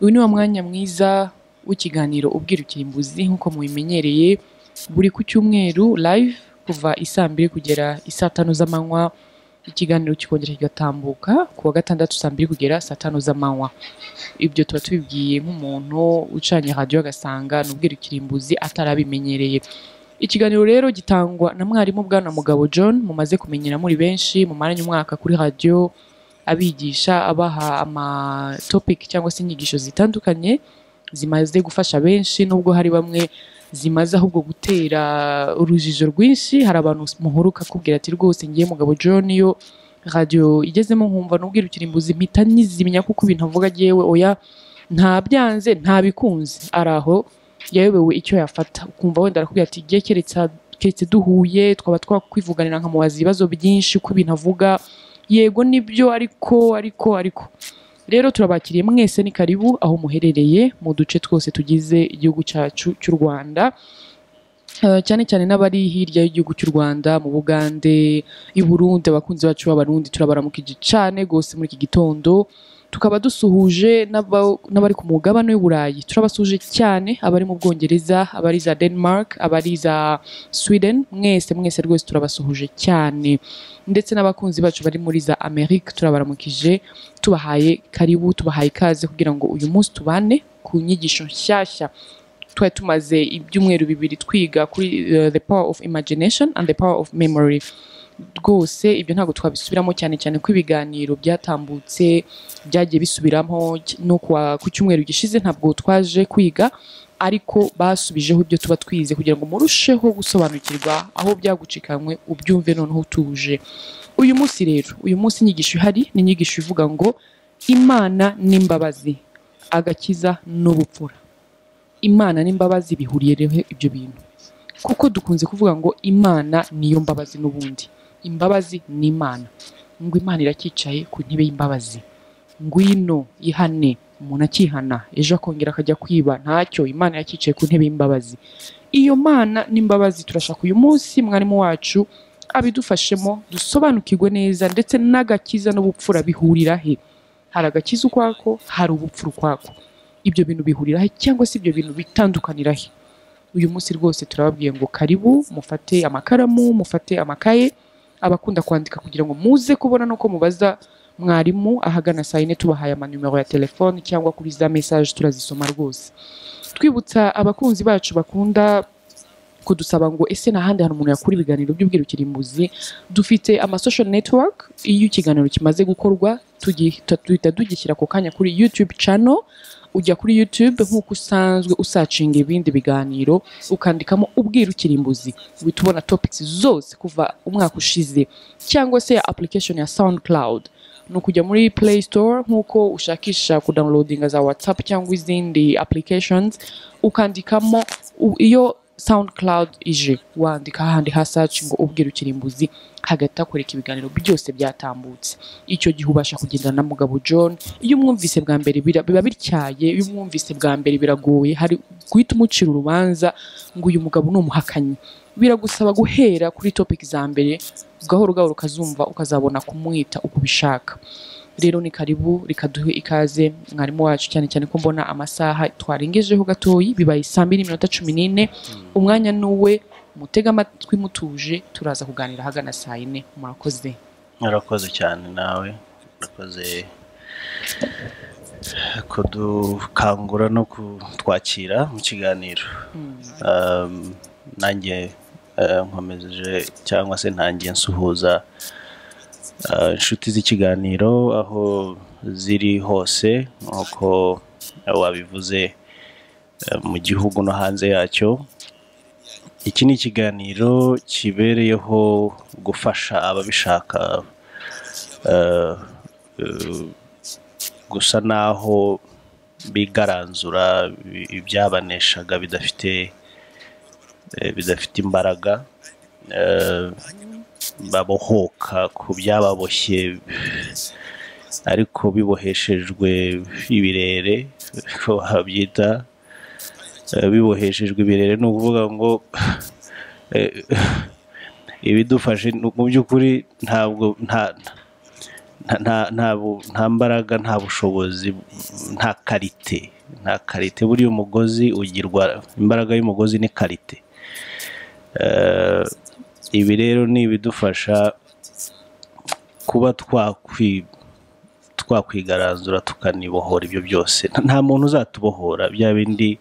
uyu ni wa mwanya mwiza w'ikiganiro ubwira ukirimbuzi nk'uko mubimenyereye. Buri ku cyumweru live kuva isaa kugera isaa tanu z'amanywa ikiganiro kikongera kigatambuka. Ku wa gatandatu saa mbiri kugera saa tanu z'amanywa. Ibyo tuba tubibwiye nk'umuntu ucanye radiyo agasanga ni ubwira ikirimbuzi atarabimenyereye. Ikiganiro rero gitangwa na mwarimu bwana mugabo john. Mumaze kumenyera muri benshi mumaranye umwaka kuri radiyo abigisha abaha amatopic cyangwa se inyigisho zitandukanye zimaze gufasha benshi nubwo hari bamwe zimaze ahubwo gutera urujijo rwinshi hari abantu muhuruka akubwira ati rwose ngiye mugabo john iyo radiyo igezemo nkumva nubwira ukirimbuzi mpita nyizimya kuko ibintu avuga agiyewe oya nta byanze nta bikunze ari aho yayobewe icyo yafata. Ukumva wenda arakubwira ati keretse keretse duhuye twaba twakwivuganira nkamubaza ibibazo byinshi uko ibintu avuga. Yego ni byo ariko ariko ariko. Rero turabakiriye mwese ni karibu aho muherereye mu duce twose tugize igihugu cyacu cy'u rwanda. Eh, cyane cyane n'abari hirya y'igihugu cy'u rwanda mu bugande i burundi abakunzi bacu b'abarundi turabaramukije cyane rwose muri iki gitondo. Tukaba dusuhuje n'aba- n'abari ku mugabane w'i burayi. Turabasuhuje cyane abari mu bwongereza abari za denmark abari za sweden mwese mwese rwose turabasuhuje cyane. Ndetse n'abakunzi bacu bari muri za amerika turabaramukije tubahaye karibu tubahaye ikaze kugira ngo uyu munsi tubane ku nyigisho nshyashya. Twari tumaze ibyumweru bibiri twiga kuri uh, the power of imagination and the power of memory. Rwose ibyo ntabwo twabisubiramo cyane cyane ko ibiganiro byatambutse byagiye bisubiramo no ku cyumweru gishize ntabwo twaje kwiga ariko basubijeho ibyo tuba twize kugira ngo murusheho gusobanukirwa aho byagucikanywe ubyumve noneho utuje. Uyu munsi rero uyu munsi inyigisho ihari ni inyigisho ivuga ngo imana n'imbabazi agakiza n'ubupfura. Imana n'imbabazi bihuriyeho ibyo bintu. Kuko dukunze kuvuga ngo imana niyo mbabazi n'ubundi. Imbabazi ni imana ngo imana iracyicaye ku ntebe y'imbabazi. Ngwino ihane umuntu akihana ejo akongera akajya kwiba ntacyo. Imana yacyicaye ku ntebe y'imbabazi. Iyo mana n'imbabazi turashaka uyu munsi mwarimu wacu abidufashemo dusobanukirwe neza ndetse n'agakiza n'ubupfura bihurira he. Hari agakiza ukwako hari ubupfura ukwako. Ibyo bintu bihurira he cyangwa se ibyo bintu bitandukanira he? Uyu munsi rwose turababwiye ngo karibu mufate amakaramu mufate amakaye abakunda kwandika kugira ngo muze kubona nuko mubaza mwarimu ahagana saa yine tubahaye amanimero ya telefone cyangwa kuri za mesaje turazisoma rwose. Twibutsa abakunzi bacu bakunda kudusaba ngo ese nta handi hantu umuntu yakura ibiganiro by'ubwirukirimbuzi dufite ama social network iyo ikiganiro kimaze gukorwa duhita tugishyira ako kanya kuri youtube channel ujya kuri youtube nk'uko usanzwe usacinga ibindi biganiro ukandikamo ubwirukirimbuzi uhita ubona topics zose kuva umwaka ushize cyangwa se application ya soundcloud. Ni ukujya muri play store nk'uko ushakisha kudownloadinga za whatsapp cyangwa izindi applications ukandikamo u- iyo soundcloud ije wandika ahandi ha search ngo ubwira ukirimbuzi hagati hakwereka ibiganiro byose byatambutse. Icyo gihe ubasha kugendana na mugabo john. Iyo umwumvise bwa mbere biba bityaye iyo umwumvise bwa mbere biragoye. Hari guhita umucira urubanza ngo uyu mugabo ni umuhakanyi. Biragusaba guhera kuri topic za mbere gahoro gahoro ukazumva ukazabona kumwita uko ubishaka. Rero ni karibu reka duhe ikaze. Mwarimu wacu cyane cyane ko mbona amasaha twarengejeho gatoyi bibaye saa mbiri n'iminota cumi n'ine. Umwanya n'uwe mutega amatwi mutuje turaza kuganira ahagana saa yine. Murakoze. Murakoze cyane nawe. Murakoze kudukangura no kutwakira mu kiganiro. Um, nanjye uh, nkomeje cyangwa se ntangiye nsuhuza uh, inshuti z'ikiganiro aho ziri hose nk'uko wabivuze uh, mu gihugu no hanze yacyo. Iki ni ikiganiro kibereyeho gufasha ababishaka uh, uh, gusa naho bigaranzura ibyabaneshaga bidafite bidafite imbaraga babohoka ku byababoshye ariko biboheshejwe ibirere ko babyita biboheshejwe ibirere ni ukuvuga ngo eh, ibidufashe mu by'ukuri ntabwo nta mbaraga nta bushobozi nta karite nta karite. Buriya umugozi ugirwa imbaraga y'umugozi ni karite. Eh, ibi rero ni ibidufasha kuba twakwi twakwigaranzura tukanibohora ibyo byose. Nta- muntu uzatubohora. Bya bindi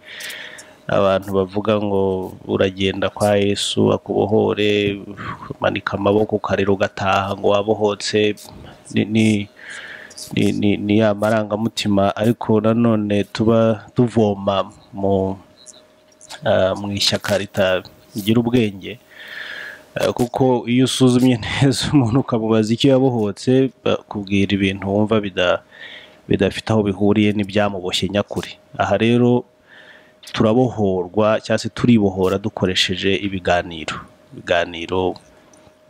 abantu bavuga ngo uragenda kwa yesu akubohore umanika amaboko ukarira ugataha ngo wabohotse ni, ya marangamutima. Ariko nanone tuba tuvoma mu ah, ishyaka ritagira ubwenge. Kuko iyo usuzumye neza umuntu ukamubaza icyo yabohotse bakubwira ibintu wumva bida- bidafite aho bihuriye n'ibyamuboshye nyakuri. Aha rero turabohorwa cyangwa se turibohora dukoresheje ibiganiro. Ibiganiro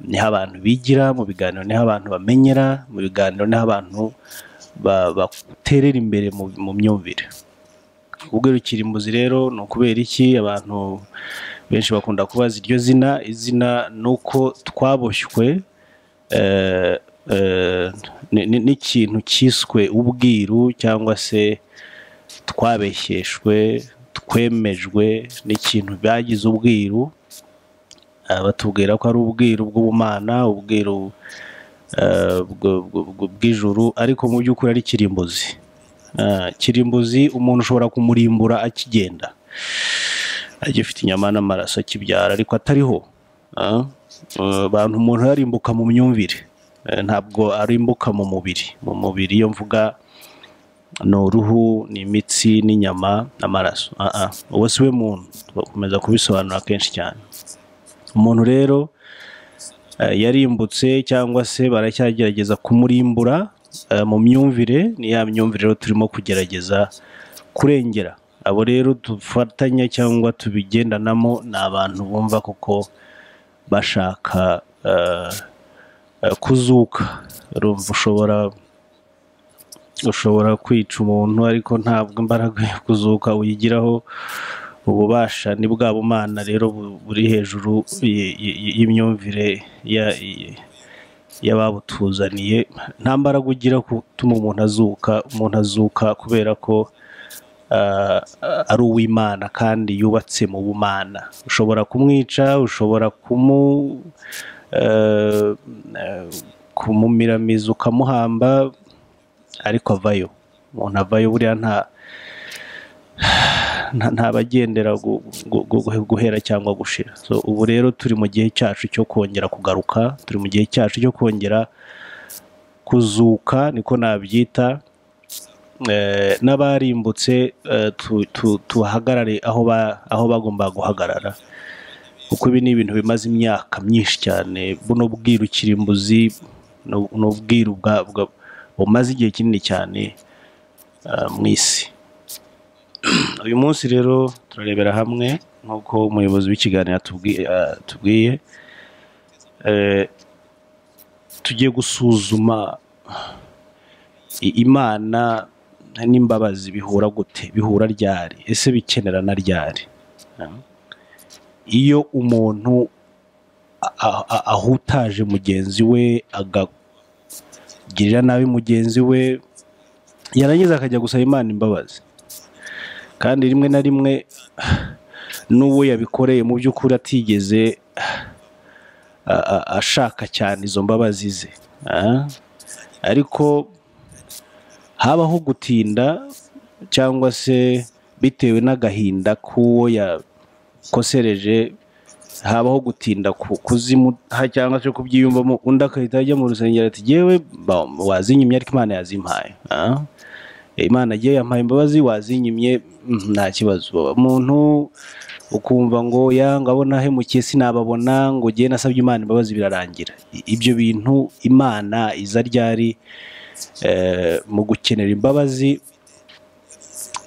ni ho abantu bigira mu biganiro ni ho abantu bamenyera mu biganiro ni ho abantu ba- baterera imbere mu, myumvire. Ubwerukirimbuzi rero ni ukubera iki? Abantu benshi bakunda kubaza iryo zina izina uko twaboshywe eh, eh, ni- ni- n'ikintu cyiswe ubwiru cyangwa se twabeshyeshwe twemejwe n'ikintu bagize ubwiru. Ah, batubwira ko ari ubwiru bw'ubumana ubwiru eh, bw- bw- bw- bw'ijuru ariko mu by'ukuri ari kirimbuzi. Kirimbuzi umuntu ushobora kumurimbura akigenda. Agifite inyama n'amaraso akibyara ariko atariho. Ah, eh, abantu umuntu yarimbuka mu myumvire Eh, ntabwo arimbuka mu mubiri. Mu mubiri iyo mvuga ni uruhu ni imitsi n'inyama n'amaraso Ah, ah, uwo si we muntu. Twakomeza kubisobanura kenshi cyane. Umuntu rero eh, yarimbutse cyangwa se baracyagerageza kumurimbura mu myumvire ni ya myumvire rero turimo kugerageza kurengera. Abo rero dufatanya cyangwa tubigendanamo ni abantu bumva kuko bashaka eh, eh, kuzuka. Urumva ushobora ushobora kwica umuntu ariko ntabwo imbaraga yo kuzuka uyigiraho ububasha ni bwa bumana rero bu- buri hejuru y'imyumvire y'ababutuzaniye. Nta mbaraga ugira gutuma umuntu azuka umuntu azuka kubera ko ari uw'imana kandi yubatse mu bumana. Ushobora kumwica ushobora kumu eh, kumumiramiza ukamuhamba ariko avayo. Umuntu avayo buriya nta nta- ntabagendera gu- gu- gu- guhera cyangwa gushira. Ubu rero turi mu gihe cyacu cyo kongera kugaruka turi mu gihe cyacu cyo kongera kuzuka niko nabyita. N'abarimbutse eh, tu- tu- tuhagarare aho ba- aho bagomba guhagarara. Kuko ibi ni ibintu bimaze imyaka myinshi cyane buno bwiru kirimbuzi ni ubwiru bumaze igihe kinini cyane ah, mu isi. Uyu munsi rero turarebera hamwe nk'uko umuyobozi w'ikiganiro atubwi- atubwiye. Eh, tugiye gusuzuma imana n'imbabazi bihura gute bihura ryari? Ese bikenera na ryari iyo umuntu ahutaje mugenzi we agagirira nabi mugenzi we yarangiza akajya gusaba imana imbabazi. Kandi rimwe na rimwe n'uwo yabikoreye mu by'ukuri atigeze ashaka cyane izo mbabazi ze. Ariko habaho gutinda cyangwa se bitewe n'agahinda k'uwo yakosereje habaho gutinda ku- kuzimuha cyangwa se kubyiyumvamo undi agahita ajya mu rusengero ati yewe wazinyimye ariko imana yazimpaye. Ah. imana agiye yampaye imbabazi wazinyimye mm, nta kibazo. Umuntu ukumva ngo ya ngabona hemukiye sinababona ngo ngiye nasabye imana imbabazi birarangira. Ibyo bintu imana iza ryari eh, mu gukenera imbabazi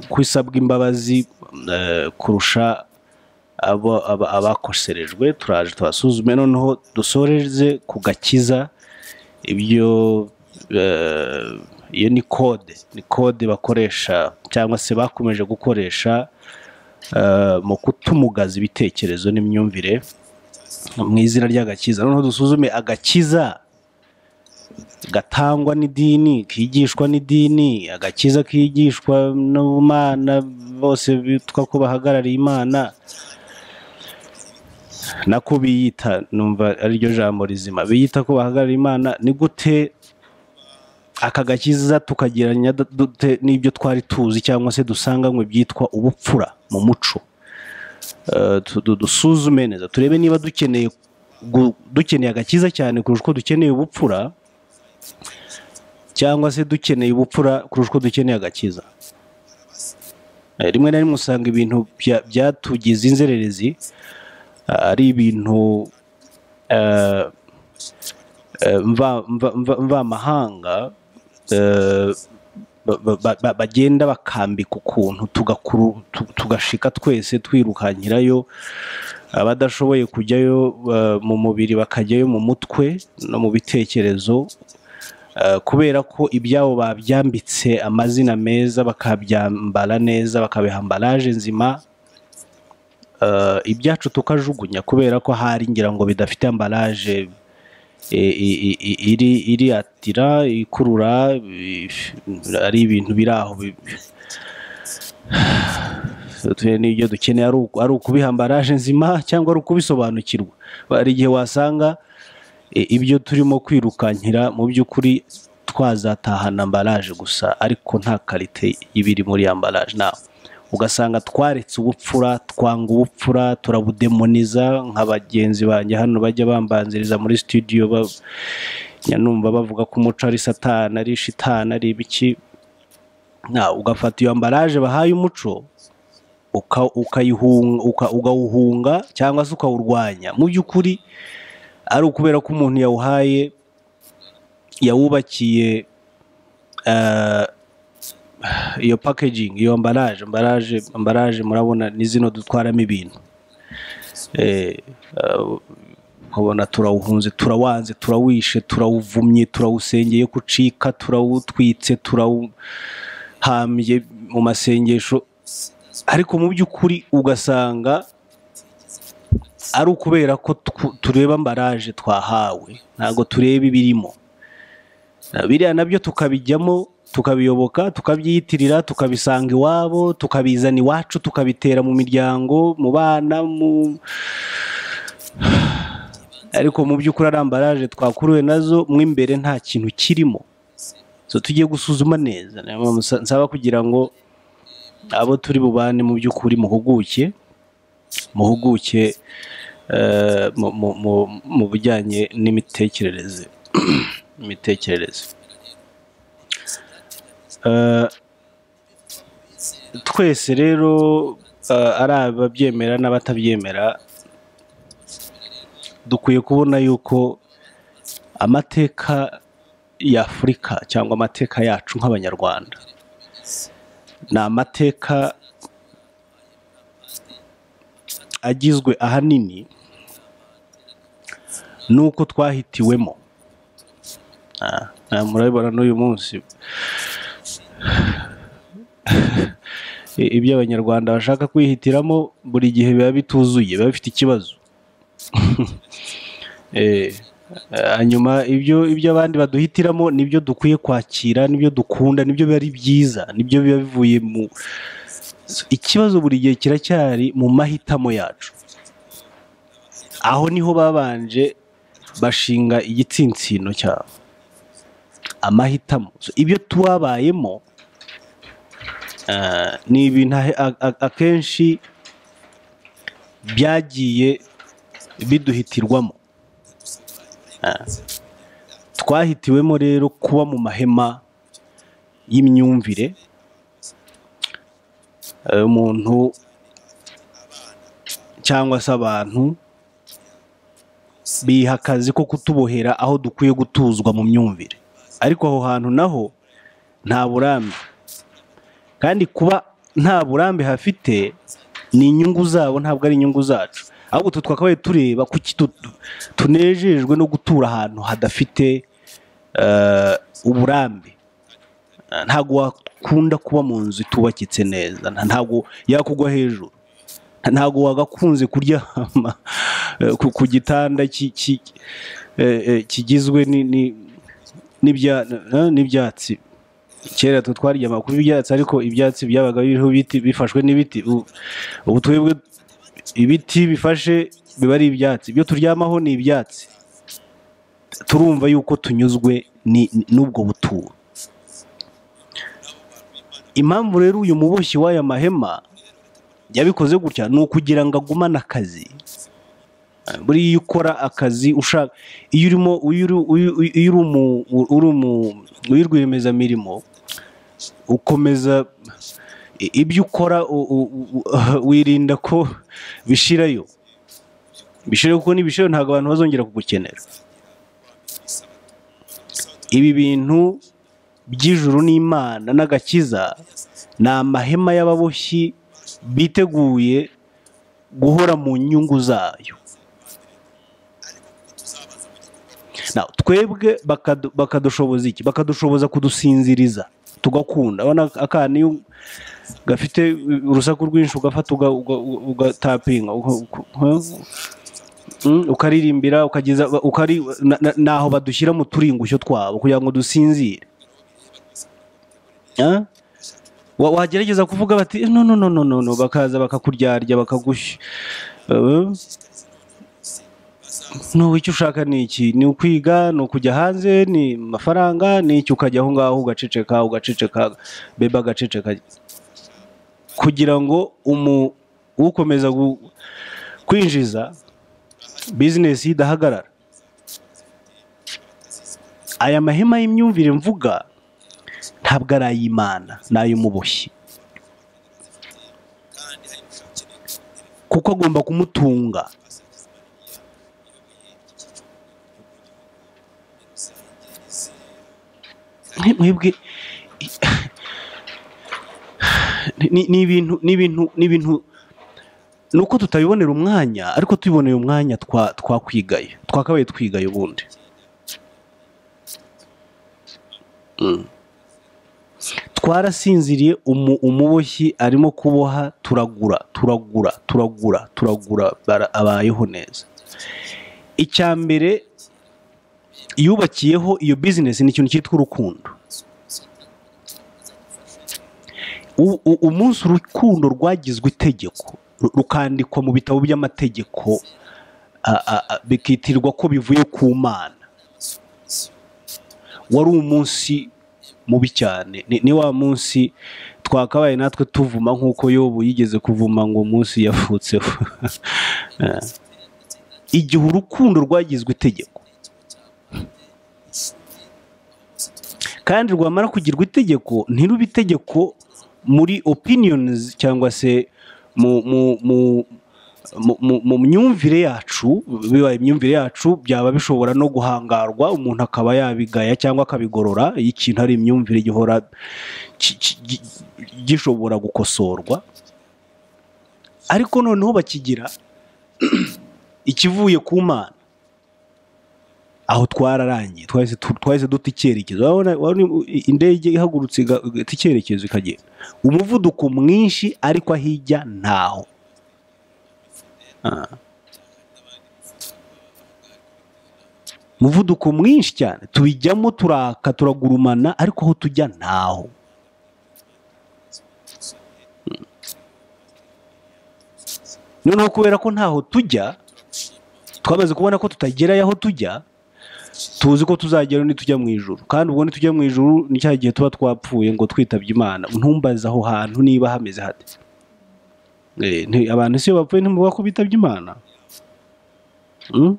kwisabwa imbabazi eh, kurusha abakoserejwe turaje tubasuzume. Noneho dusoreze ku gakiza ibyo eh, iyo ni kode ni kode bakoresha cyangwa se bakomeje gukoresha eh, mu kutumugaza ibitekerezo n'imyumvire mu izina ry'agakiza. Noneho dusuzume agakiza gatangwa n'idini kigishwa n'idini agakiza kigishwa n'ubumana bose bitwa ko bahagarariye imana. Nako biyita numva ari ryo jambo rizima biyita ko bahagarariye imana ni gute aka gakiza tukagereranya dute n'ibyo twari tuzi cyangwa se dusanganywe byitwa ubupfura mu muco? Eh, dusuzume neza turebe niba dukeneye agakiza cyane kurusha uko dukeneye ubupfura cyangwa se dukeneye ubupfura kurusha uko dukeneye agakiza. Eh, rimwe na rimwe usanga ibintu bya- byatugize inzererezi ah, ari ibintu mva- mva- mva- mvamahanga ba- ba- ba- ba- bagenda bakambika ukuntu tugashika twese twirukankirayo abadashoboye kujyayo eh, mu mubiri bakajyayo mu mutwe no mu bitekerezo kubera ko ibyabo babyambitse amazina meza bakabyambara neza bakabiha ambaraje nzima eh, ibyacu tukajugunya kubera ko hari ngira ngo bidafite ambaraje i- iri atira ikurura ari ibintu biri aho. N'ibyo dukeneye ari uku- ari ukubiha ambaraje nzima cyangwa ari ukubisobanukirwa. Hari igihe wasanga e, ibyo turimo kwirukankira mu by'ukuri twazatahana ambaraje gusa ariko nta karite y'ibiri muri ambaraje nawe ugasanga twaretse ubupfura twanga ubupfura turabudemoniza nka bagenzi banjye hano bajya bambanziriza muri studio nyanumva bavuga ko umuco ari satani ari shitani ari ibiki. Ugafata iyo ambaraje bahaye umuco uka- ukayihunga uka- ugawuhunga cyangwa se ukawurwanya. Mu by'ukuri ari ukubera ko umuntu yawuhaye yawubakiye eh, iyo packaging iyo ambaraje ambaraje ambaraje murabona ni zino dutwaramo ibintu. Eh, ukabona turawuhunze turawanze turawishe turawuvumye turawusengeye kucika turawutwitse turawuhambye mu masengesho. Ariko mu by'ukuri ugasanga ari ukubera ko tureba ambaraje twahawe ntabwo tureba ibirimo. Biriya na byo tukabijyamo tukabiyoboka tukabyiyitirira tukabisanga iwabo tukabizana iwacu tukabitera mu miryango mu bana mu ariko mu by'ukuri ari ambaraje twakuruwe na zo mo imbere nta kintu kirimo. So tugiye gusuzuma neza. Nsaba kugira ngo abo turi bubane mu by'ukuri muhuguke. Muhuguke eh, mu- bijyanye n'imitekerereze. Imitekerereze. Eh, twese rero eh, ari ababyemera n'abatabyemera dukwiye kubona yuko amateka ya afurika cyangwa amateka yacu nk'abanyarwanda ni amateka agizwe ahanini n'uko twahitiwemo. Ah, ah, murabibona n'uyu munsi. Ibyo abanyarwanda bashaka kwihitiramo buri gihe biba bituzuye biba bifite ikibazo. Eh, hanyuma ibyo ibyo abandi baduhitiramo ni byo dukwiye kwakira ni byo dukunda ni byo biba ari byiza ni byo biba bivuye mu ikibazo buri gihe kiracyari mu mahitamo yacu. Aho ni ho babanje bashinga igitsinsino cyabo. Amahitamo. Ibyo tubabayemo ah, ni ibintu akenshi byagiye biduhitirwamo. Ah. twahitiwemo rero kuba mu mahema y'imyumvire Eh, umuntu cyangwa se abantu biha akazi ko kutubohera aho dukwiye gutuzwa mu myumvire. Ariko aho hantu naho nta burambe. Kandi kuba nta burambe hafite ni inyungu zabo ntabwo ari inyungu zacu. Ahubwo twe twakabaye tureba kuki tu- tunejejwe no gutura ahantu hadafite eh, uburambe. Eh, ntabwo wakunda kuba mu nzu itubakitse neza. Nta- ntabwo yakugwa hejuru. Ntabwo wagakunze kuryama eh, ku- gitanda eh, eh, kigizwe ni- ni- n'ibya- eh, n'ibyatsi. Kera twaryama ku ibyatsi ariko ibyatsi byabaga biriho ibiti bifashwe n'ibiti. Ubu twebwe ibiti bifashe biba ari ibyatsi. Ibyo turyamaho ni ibyatsi. Turumva yuko tunyuzwe n'ubwo buturo. Impamvu rero uyu muboshyi w'aya mahema yabikoze gutya ni ukugira ngo agumane akazi. Buriya iyo ukora akazi ushaka iyo urimo uri- rwiyemezamirimo ukomeza ibyo ukora wirinda ko bishirayo. Bishirayo kuko nibishirayo ntabwo abantu bazongera kugukenera. Ibi bintu by'ijuru n'imana n'agakiza ni amahema y'ababoshyi biteguye guhora mu nyungu zayo. Twebwe bakadu- bakadushoboza iki? Bakadushoboza kudusinziriza tugakunda. Akana iyo gafite urusaku rwinshi ugafata uga- uga- ugatapinga uga- uga- Mm, ukaririmbira ukageza ukari na- na- naho badushyira mu turingushyo twabo kugira ngo dusinzire. Wagerageza kuvuga bati no no no no no no. Bakaza bakakuryarya bakagushya Uh, no icyo ushaka ni iki? Ni ukwiga ni ukujya hanze ni amafaranga ni iki ukajya aho ngaho ugaceceka ugaceceka beba agaceceka? Kugira ngo umu ukomeza kwinjiza bizinesi idahagarara. Aya mahema y'imyumvire mvuga ntabwo ari ay'imana ni ay'umuboshyi. Kuko agomba kumutunga. Mwebwe ni ibintu ni ibintu ni ibintu ni uko tutabibonera umwanya ariko tubiboneye umwanya twa- twakwigaye twakabaye twigaye ubundi. Mm. Twarasinziriye umu- umuboshyi arimo kuboha turagura turagura turagura turagura abayeho neza. Icya mbere yubakiyeho iyo bizinesi ni ikintu cyitwa urukundo. Umunsi urukundo rwagizwe itegeko ru- rukandikwa mu bitabo by'amategeko bikitirwa ko bivuye ku mana. Wari umunsi mubi cyane. Ni, wa munsi twakabaye natwe tuvuma nk'uko yobu yigeze kuvuma ngo umunsi yavutseho Eh. igihe urukundo rwagizwe itegeko. Kandi rwamara kugirwa itegeko ntirube itegeko muri opinions cyangwa se mu mu myumvire yacu bibaye imyumvire yacu byaba bishobora no guhangarwa umuntu akaba yabigaya cyangwa akabigorora iyo ikintu ari imyumvire gihora gishobora gukosorwa. Ariko noneho bakigira ikivuye ku mana. Aho twararangiye twahise duta icyerekezo. Indege ihagurutse icyerekezo ikagenda. Umuvuduko mwinshi ariko aho ijya ntaho. Ah. Umuvuduko mwinshi cyane. Tubijyamo turaka turagurumana ariko aho tujya ntaho. Noneho kubera ko ntaho tujya twamaze kubona ko tutagerayo aho tujya tuzi ko tuzagera nitujya mu ijuru. Kandi ubwo nitujya mu ijuru ni cya gihe tuba twapfuye ngo twitabye imana. Ntumbaze aho hantu niba hameze hate. Abantu si iyo bapfuye ntimuvuga ko bitabye imana. Mm?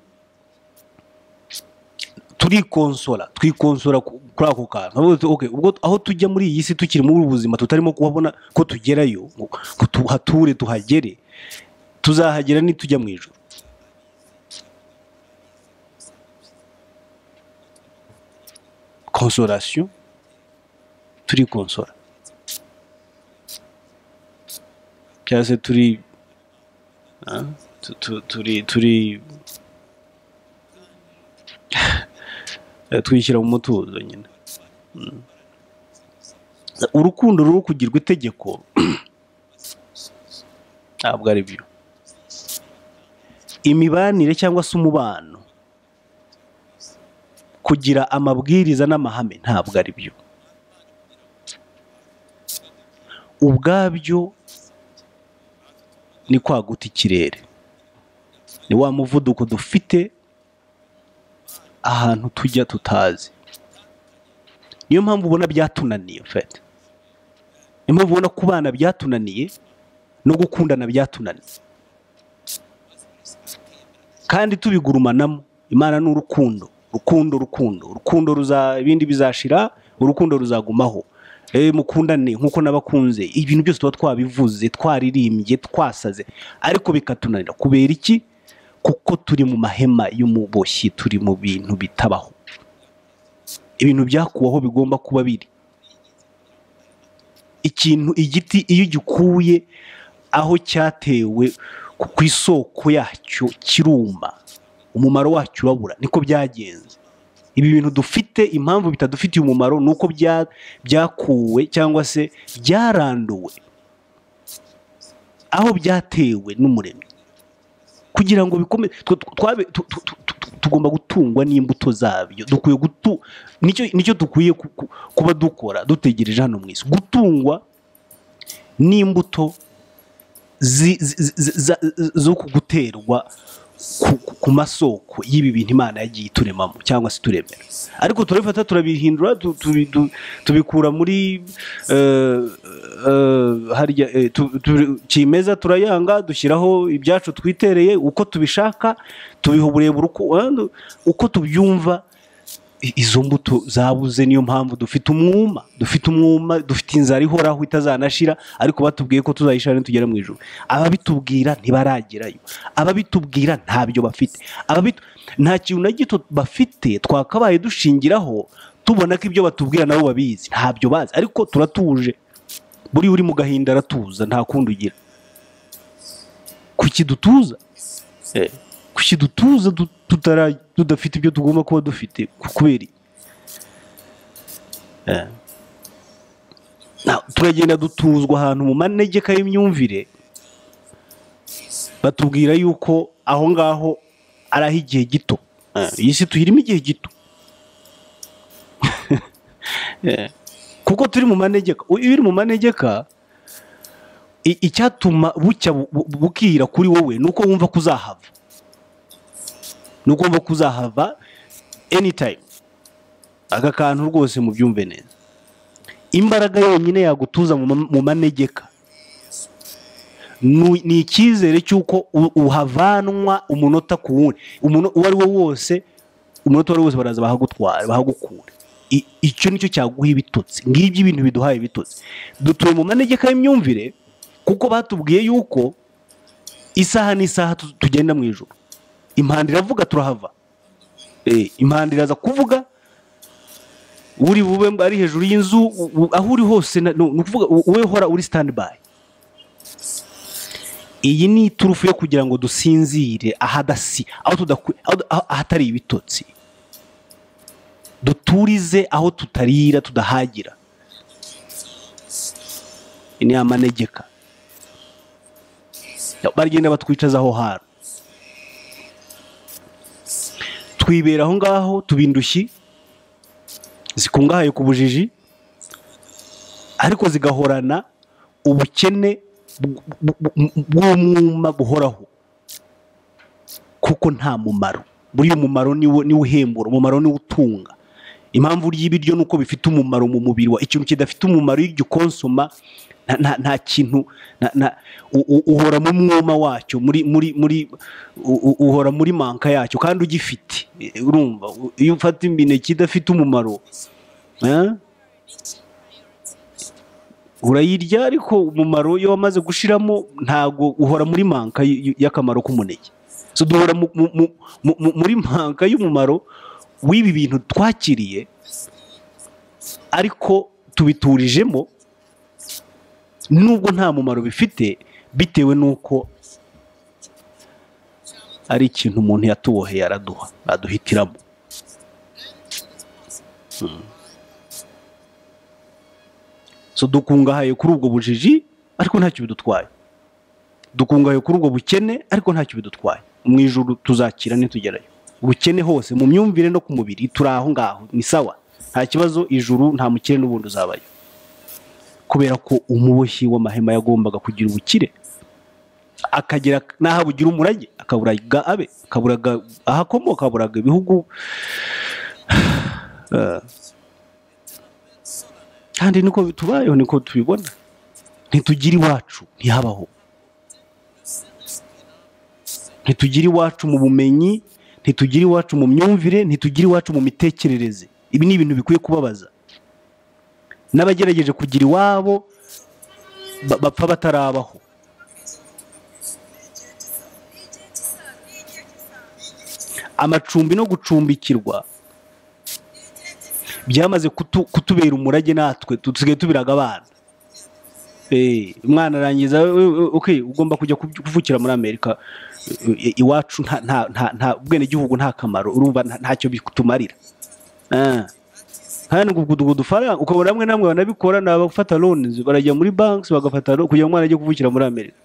turikonsora twikonsora ku- kuri ako kantu. Avuga tuti, "Okay, ubwo aho tujya muri iyi si tukiri muri ubu buzima tutarimo kuhabona ko tugerayo ngo tuhature tuhagere tuzahagera nitujya mu ijuru. Consolation? Turikonsora. Cyangwa se turi ah, tu- tu- turi turi twishyira mu mutuzo nyine urukundo ruri kugirwa itegeko ntabwo ari byo imibanire cyangwa se umubano kugira amabwiriza n'amahame ntabwo ari byo ubwabyo ni kwaguta ikirere. Ni wa muvuduko dufite ahantu tujya tutazi. Niyo mpamvu ubona byatunaniye fete niyo mpamvu ubona kubana byatunaniye no gukundana byatunaniye. Kandi tubigurumanamo imana ni urukundo. Rukundo rukundo. Urukundo ibindi bizashira urukundo ruzagumaho. Mukundane nk'uko nabakunze ibintu byose tuba twabivuze twaririmbye twasaze. Ariko bikatunanira kubera iki? Kuko turi mu mahema y'umuboshyi turi mu bintu bitabaho. Ibintu byakuweho bigomba kuba biri. Ikintu igiti iyo gikuye aho cyatewe ku isoko yacyo kiruma umumaro wacyo urabura niko byagenze. Ibi bintu dufite impamvu bitadufitiye umumaro ni uko bya- byakuwe cyangwa se byaranduwe. Aho byatewe n'umuremyi. Kugira ngo bikomeze tugomba gutungwa n'imbuto zabyo. Dukwiye gutu ni cyo dukwiye ku- ku- kuba dukora dutegereje hano mu isi. Gutungwa n'imbuto zo guterwa ku, masoko y'ibi bintu imana yagiye ituremamo cyangwa se turemera ariko turabifata turabihindura tu- tubi- tu- tubikura muri eh, eh, harya eh, kimeza turayanga dushyiraho ibyacu twitereye uko tubishaka tubiha uburebure uko tubyumva izo mbuto zabuze niyo mpamvu dufite umwuma dufite umwuma dufite inzara ihoraho itazanashira ariko batubwiye ko tuzayishira nitugera mu ijoro ababitubwira ntibaragerayo. Ababitubwira ntabyo bafite. Nta kintu na gito bafite twakabaye dushingiraho tubona ko ibyo batubwira nabo babizi. Ntabyo bazi. Ariko turatuje. Buri uri mu gahinda aratuza nta kundi ugira. Kuki dutuza? Eh, kuki dutuza du- tutara- tudafite ibyo tugomba kuba dufite ku- kubera turagenda dutuzwa ahantu mu manegeka y'imyumvire batubwira yuko aho ngaho ari ah'igihe gito iyi si tuyirimo igihe gito kuko turi mu manegeka iyo uri mu manegeka icyatuma bucya bu- bu- bukira kuri wowe ni uko wumva ko uzahava ni uko wumva ko uzahava anytime. Aka kantu rwose mubyumve neza. Imbaraga yonyine yagutuza mu ma- mu manegeka. Ni icyizere cy'uko uhavanwa umunota ku wundi. Uwo ari wo wose umunota uwo ari wo wose baraza bahagutwara bahagukura. Icyo ni cyo cyaguha ibitotsi. Ngibyo ibintu biduhaye ibitotsi. Dutuye mu manegeka y'imyumvire kuko batubwiye yuko isaha n'isaha tu- tugenda mu ijoro impanda iravuga turahava. Eh, impanda iraza kuvuga uri bube ari hejuru y'inzu aho uri hose ni ukuvuga wowe hora uri stand by iyi ni iturufu yo kugira ngo dusinzire ahadasi aho ahatari ibitotsi. Duturize aho tutarira tudahagira. Ni amanegeka baragenda batwicaza aho hantu. Twibera aho ngaho tuba indushyi zikungahaye ku bujiji ariko zigahorana ubukene bu- bu- bu- bw'umwuma buhoraho. Kuko nta mumaro. Buriya umumaro niwo uhembura umumaro niwo utunga. Impamvu urya ibiryo ni uko bifite umumaro mu mubiri wa ikintu kidafite umumaro iyo ugikonsoma nta- kintu uhora mu mwuma wacyo muri muri muri uhora muri manka yacyo kandi ugifite. Urumva iyo ufata imineke idafite umumaro eh, urayirya ariko umumaro iyo wamaze gushiramo ntago uhora muri manka y'akamaro k'umuneke. Duhora mu- mu- mu- mu- mu- muri manka y'umumaro w'ibi bintu twakiriye ariko tubiturijemo nubwo nta mumaro bifite bitewe n'uko ari ikintu umuntu yatuboheye araduha aduhitiramo Mm. so dukungahaye kuri ubwo bujiji ariko ntacyo bidutwaye dukungahaye kuri ubwo bukene ariko ntacyo bidutwaye mu ijuru tuzakira nitugerayo. Ubukene hose mu myumvire no ku mubiri turi aho ngaho ni sawa. Nta kibazo ijuru nta mukire n'ubundi uzabayo. Kubera ko umuboshyi w'amahema yagombaga kugira ubukire akagera n'aho abugira umurage akaburaga abe akaburaga aho akomoka akaburaga ibihugu. Kandi niko tubayeho niko tubibona. Ntitugire iwacu ntihabaho. Ntitugire iwacu mu bumenyi ntitugire iwacu mu myumvire ntitugire iwacu mu mitekerereze. Ibi ni ibintu bikwiye kubabaza. N'abagerageje kugira iwabo ba- bapfa batarabaho. Amacumbi no gucumbikirwa byamaze kutu- kutubera umurage natwe dusigaye tubiraga abana. Eh, umwana arangiza "We- we- okay ugomba kujya kuvukira muri amerika. Iwacu nta ubwenegihugu nta kamaro urumva nta- ntacyo bitumarira Ah. Hano ubwo dufaranga ukabona bamwe namwe banabikora ni abafata loans barajya muri banks bagafata kugira ngo umwana ajye kuvukira muri amerika.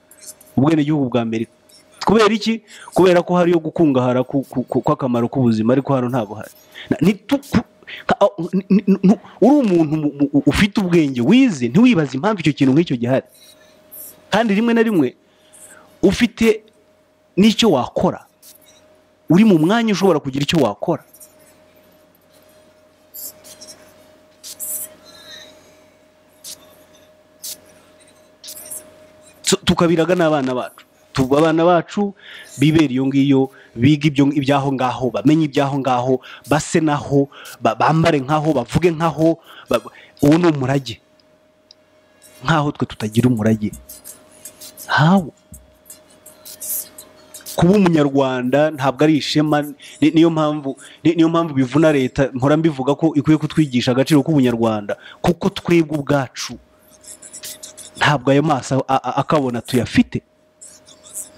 Ubwenegihugu bwa amerika. Kubera iki? Kubera ko hariyo gukungahara ku- ku- ku- kw'akamaro k'ubuzima ariko hano nta buhari. Na- nitu- ku- ka- au- ni- ni- nu- uri umuntu mu- mu- ufite ubwenge wize ntiwibaze impamvu icyo kintu nk'icyo gihari. Kandi rimwe na rimwe ufite n'icyo wakora uri mu mwanya ushobora kugira icyo wakora. Tukabiraga n'abana bacu. Tuba abana bacu bibera iyo ngiyo biga ibyo iby'aho ngaho bamenye iby'aho ngaho base naho ba- bambare nkaho bavuge nkaho uwo ni umurage. Nkaho twe tutagira umurage. Ntawo kuba umunyarwanda ntabwo ari ishema ni- niyo mpamvu ni- niyo mpamvu bivuna leta mpora mbivuga ko ikwiye kutwigisha agaciro k'ubunyarwanda kuko twebwe ubwacu. Ntabwo ayo maso akabona tuyafite.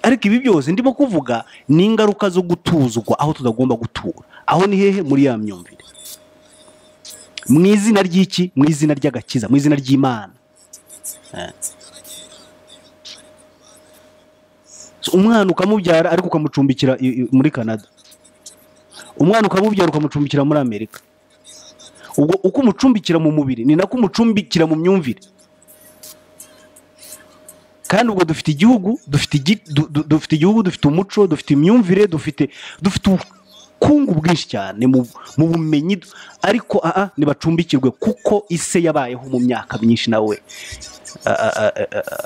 Ariko ibi byose ndimo kuvuga ni ingaruka zo gutuzwa aho tutagomba gutura. Aho ni hehe? Muri ya myumvire. Mu izina ry'iki? Mu izina ry'agakiza mu izina ry'imana. Eh. Umwana ukamubyara ariko ukamucumbikira muri canada. Umwana ukamubyara ukamucumbikira muri amerika. Ubwo uko umucumbikira mu mubiri ni nako umucumbikira mu myumvire. Kandi ubwo dufite igihugu dufite igi- du- du- dufite igihugu dufite umuco dufite imyumvire dufite dufite ubukungu bwinshi cyane mu bumenyi. Ariko aha ntibacumbikirwe kuko ise yabayeho mu myaka myinshi nawe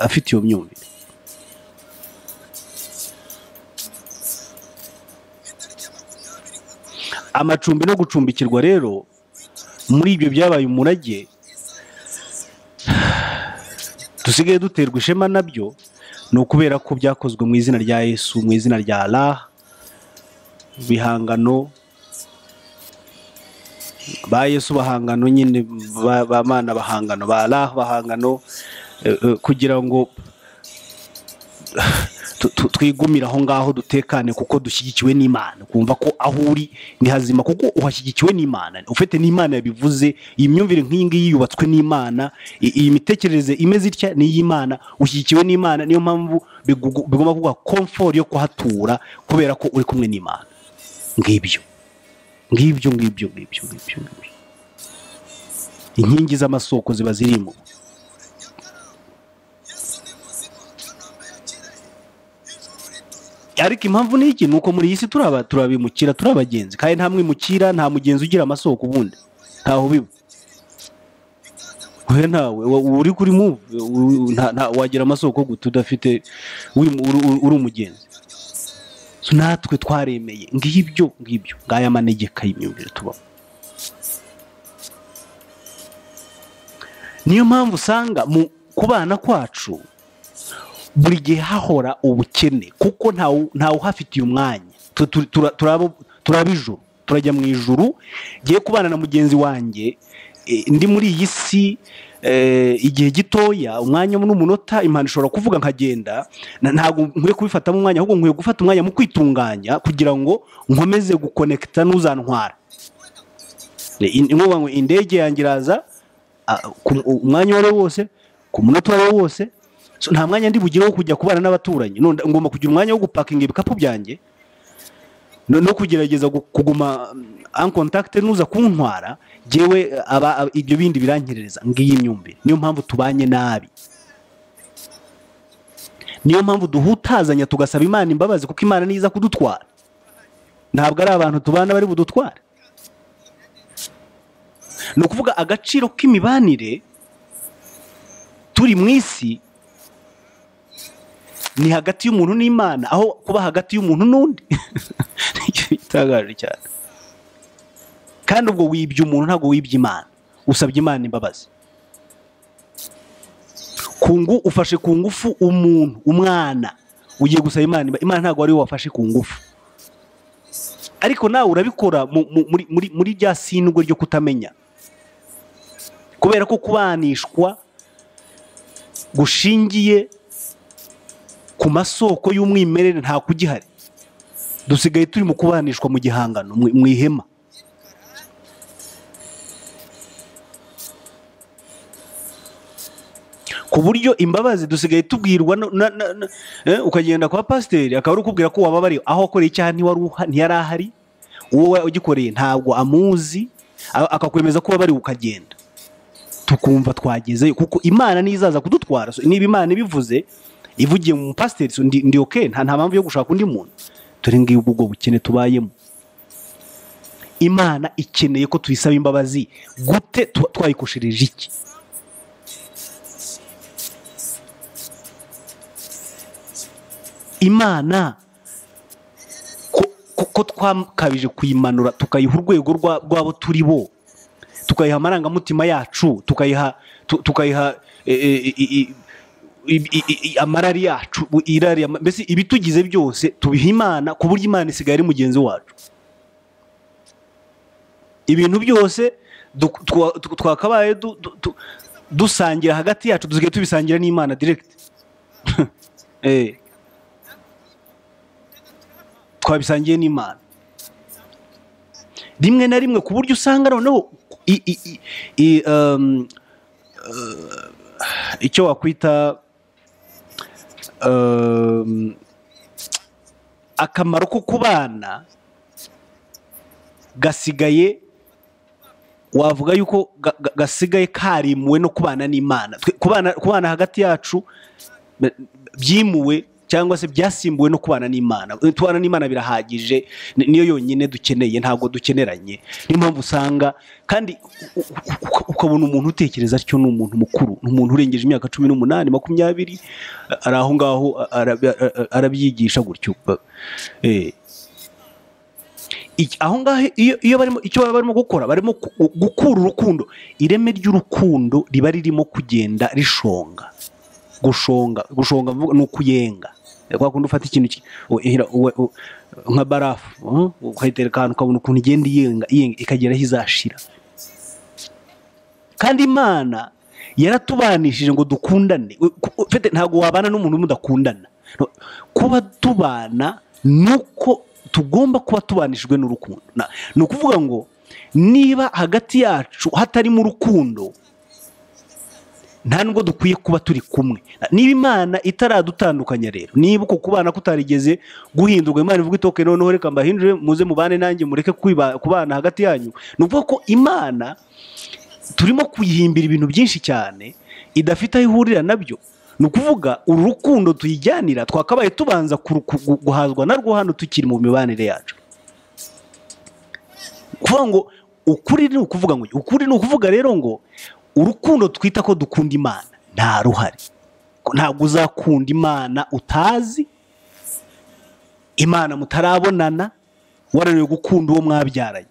afite iyo myumvire. Amacumbi no gucumbikirwa rero muri ibyo byabaye umurage dusigaye duterwa ishema na byo ni ukubera ko byakozwe mu izina rya yesu mu izina rya Allah bihangano ba yesu bahangano nyine ba mana bahangano ba Allah bahangano eh, eh, kugira ngo twigumire aho ngaho dutekane kuko dushyigikiwe n'imana. Kumva ko aho uri ni hazima kuko uhashyigikiwe n'imana. Ufite n'imana yabivuze iyi myumvire nk'iyi ngiyi yubatswe n'imana iyi mitekerereze imeze itya ni iy'imana ushyigikiwe n'imana niyo mpamvu bigomba kuguha komfort yo kuhatura kubera ko uri kumwe n'imana. Ngibyo ngibyo ngibyo ngibyo ngibyo. Inkingi z'amasoko ziba zirimo ariko impamvu ni iki? Ni uko muri iyi si turabimukira turi abagenzi kandi nta mwimukira nta mugenzi ugira amasoko ubundi. Ntaho biba. We nawe wa- uri kuri move u- nta- nta- wagira amasoko gute udafite uri mu- umugenzi. Natwe twaremeye. Ngibyo ngibyo. Ngaya manegeka y'imyumvire tubamo. Niyo mpamvu usanga mu kubana kwacu buri gihe hahora ubukene kuko ntawe uhafitiye umwanya. Tu- tu- tura- turaba ijuru turajya mu ijuru. Ngiye kubana na mugenzi wanjye eh, ndi muri iyi si eh, igihe gitoya umwanya n'umunota impanda ishobora kuvuga nkagenda ntabwo nkwiye kubifatamo umwanya ahubwo nkwiye gufata umwanya mu kwitunganya kugira ngo nkomeze gukonekita n'uzantwara. Ngo indege yanjye iraza umwanya uwo ari wo wose ku munota uwo ari wo wose nta mwanya ndi bugire wo kujya kubana n'abaturanyi. Ngomba kugira umwanya wo gupakinga ibikapu byanjye no kugerageza gu- kuguma en contact nuza kuntwara aba aba- ibyo bindi birankerereza ngiyi imyumvire niyo mpamvu tubanye nabi. Niyo mpamvu duhutazanya tugasaba imana imbabazi kuko imana niyo iza kudutwara. Ntabwo ari abantu tubana bari budutware. Ni ukuvuga agaciro k'imibanire turi mu isi ni hagati y'umuntu n'imana. Aho kuba hagati y'umuntu n'undi. Nicyo gitangaje cyane. Kandi ubwo wibye umuntu ntabwo wibye imana. Usabye imana imbabazi. Ku ngu ufashe ku ngufu umuntu umwana. Ugiye gusaba imana imana ntabwo ari wowe wafashe ku ngufu. Ariko nawe urabikora mu- mu- muri- muri muri rya sindwe ryo kutamenya. Kubera ko kubanishwa gushingiye ku masoko y'umwimerere nta kugihari dusigaye turi mu kubanishwa mu gihangano mu ihema. Ku buryo imbabazi dusigaye tubwirwa eh, ukagenda kwa pasiteri akaba ari ukubwira ko wababariwe. Aho wakoreye icyaha ntiyari ahari uwo ugikoreye ntabwo amuzi akakwemeza ko wabariwe ukagenda. Tukumva twagezeyo kuko imana niyo izaza kudutwara niba imana ibivuze ivugiye mu pasiteri so, ndi, okay nta mpamvu yo gushaka undi muntu. Dore ngiyo ubwo bukene tubayemo. Imana ikeneye ko tuyisaba imbabazi. Gute twayikoshereje iki? Imana ko, twakabije kuyimanura tukayiha urwego rwa- rw'abo turi bo. Tukayiha amarangamutima yacu tukayiha amarari yacu irari mbese ibitugize byose tubiha imana ku buryo imana isigaye ari mugenzi wacu. Ibintu byose twakabaye du- du- du- dusangira hagati yacu dusigaye tubisangira n'imana direct. Eh. twabisangiye n'imana. Rimwe na rimwe ku buryo usanga noneho um, uh, icyo wakwita akamaro ko kubana gasigaye wavuga yuko ga- ga- gasigaye karimuwe no kubana n'imana. Kubana hagati yacu byimuwe cyangwa se byasimbuwe no kubana n'imana. Tubana n'imana birahagije ni- niyo yonyine dukeneye ntabwo dukeneranye. Niyo mpamvu usanga kandi ukabona umuntu utekereza atyo ni umuntu mukuru. Ni umuntu urengeje imyaka cumi n'umunani makumyabiri ari aho ngaho arabyigisha gutyo. Eh. Aho ngaho iyo barimo icyo baba barimo gukora barimo ku- gukura urukundo ireme ry'urukundo riba ririmo kugenda rishonga. Gushonga gushonga ni ukuyenga. Kwa kundi ufata ikintu nka barafu ukayitereka ahantu ukabona ukuntu igenda iyenga ikagera aho izashira. Kandi imana yaratubanishije ngo dukundane. Ntabwo wabana n'umuntu mudakundana kuba tubana nuko tugomba kuba tubanishijwe n'urukundo. Ni ukuvuga ngo niba hagati yacu hatarimo urukundo nta nubwo dukwiye kuba turi kumwe. Niba imana itaradutandukanya rero niba uko kubana kutarigeze guhindurwa imana ivuga itoke noneho reka mbahindure muze mubane nanjye mureke kubana hagati yanyu. Ni ukuvuga ko imana turimo kuyihimbira ibintu byinshi cyane idafite aho ihurira na byo. Ni ukuvuga uru rukundo tuyijyanira twakabaye tubanza guhazwa narwo hano tukiri mu mibanire yacu. Kuvuga ngo ukuri ni ukuvuga ngo ukuri ni ukuvuga rero ngo urukundo twita ko dukunda imana. Nta ruhari ntabwo uzakunda imana utazi imana mutarabonana warananiwe gukunda uwo mwabyaranye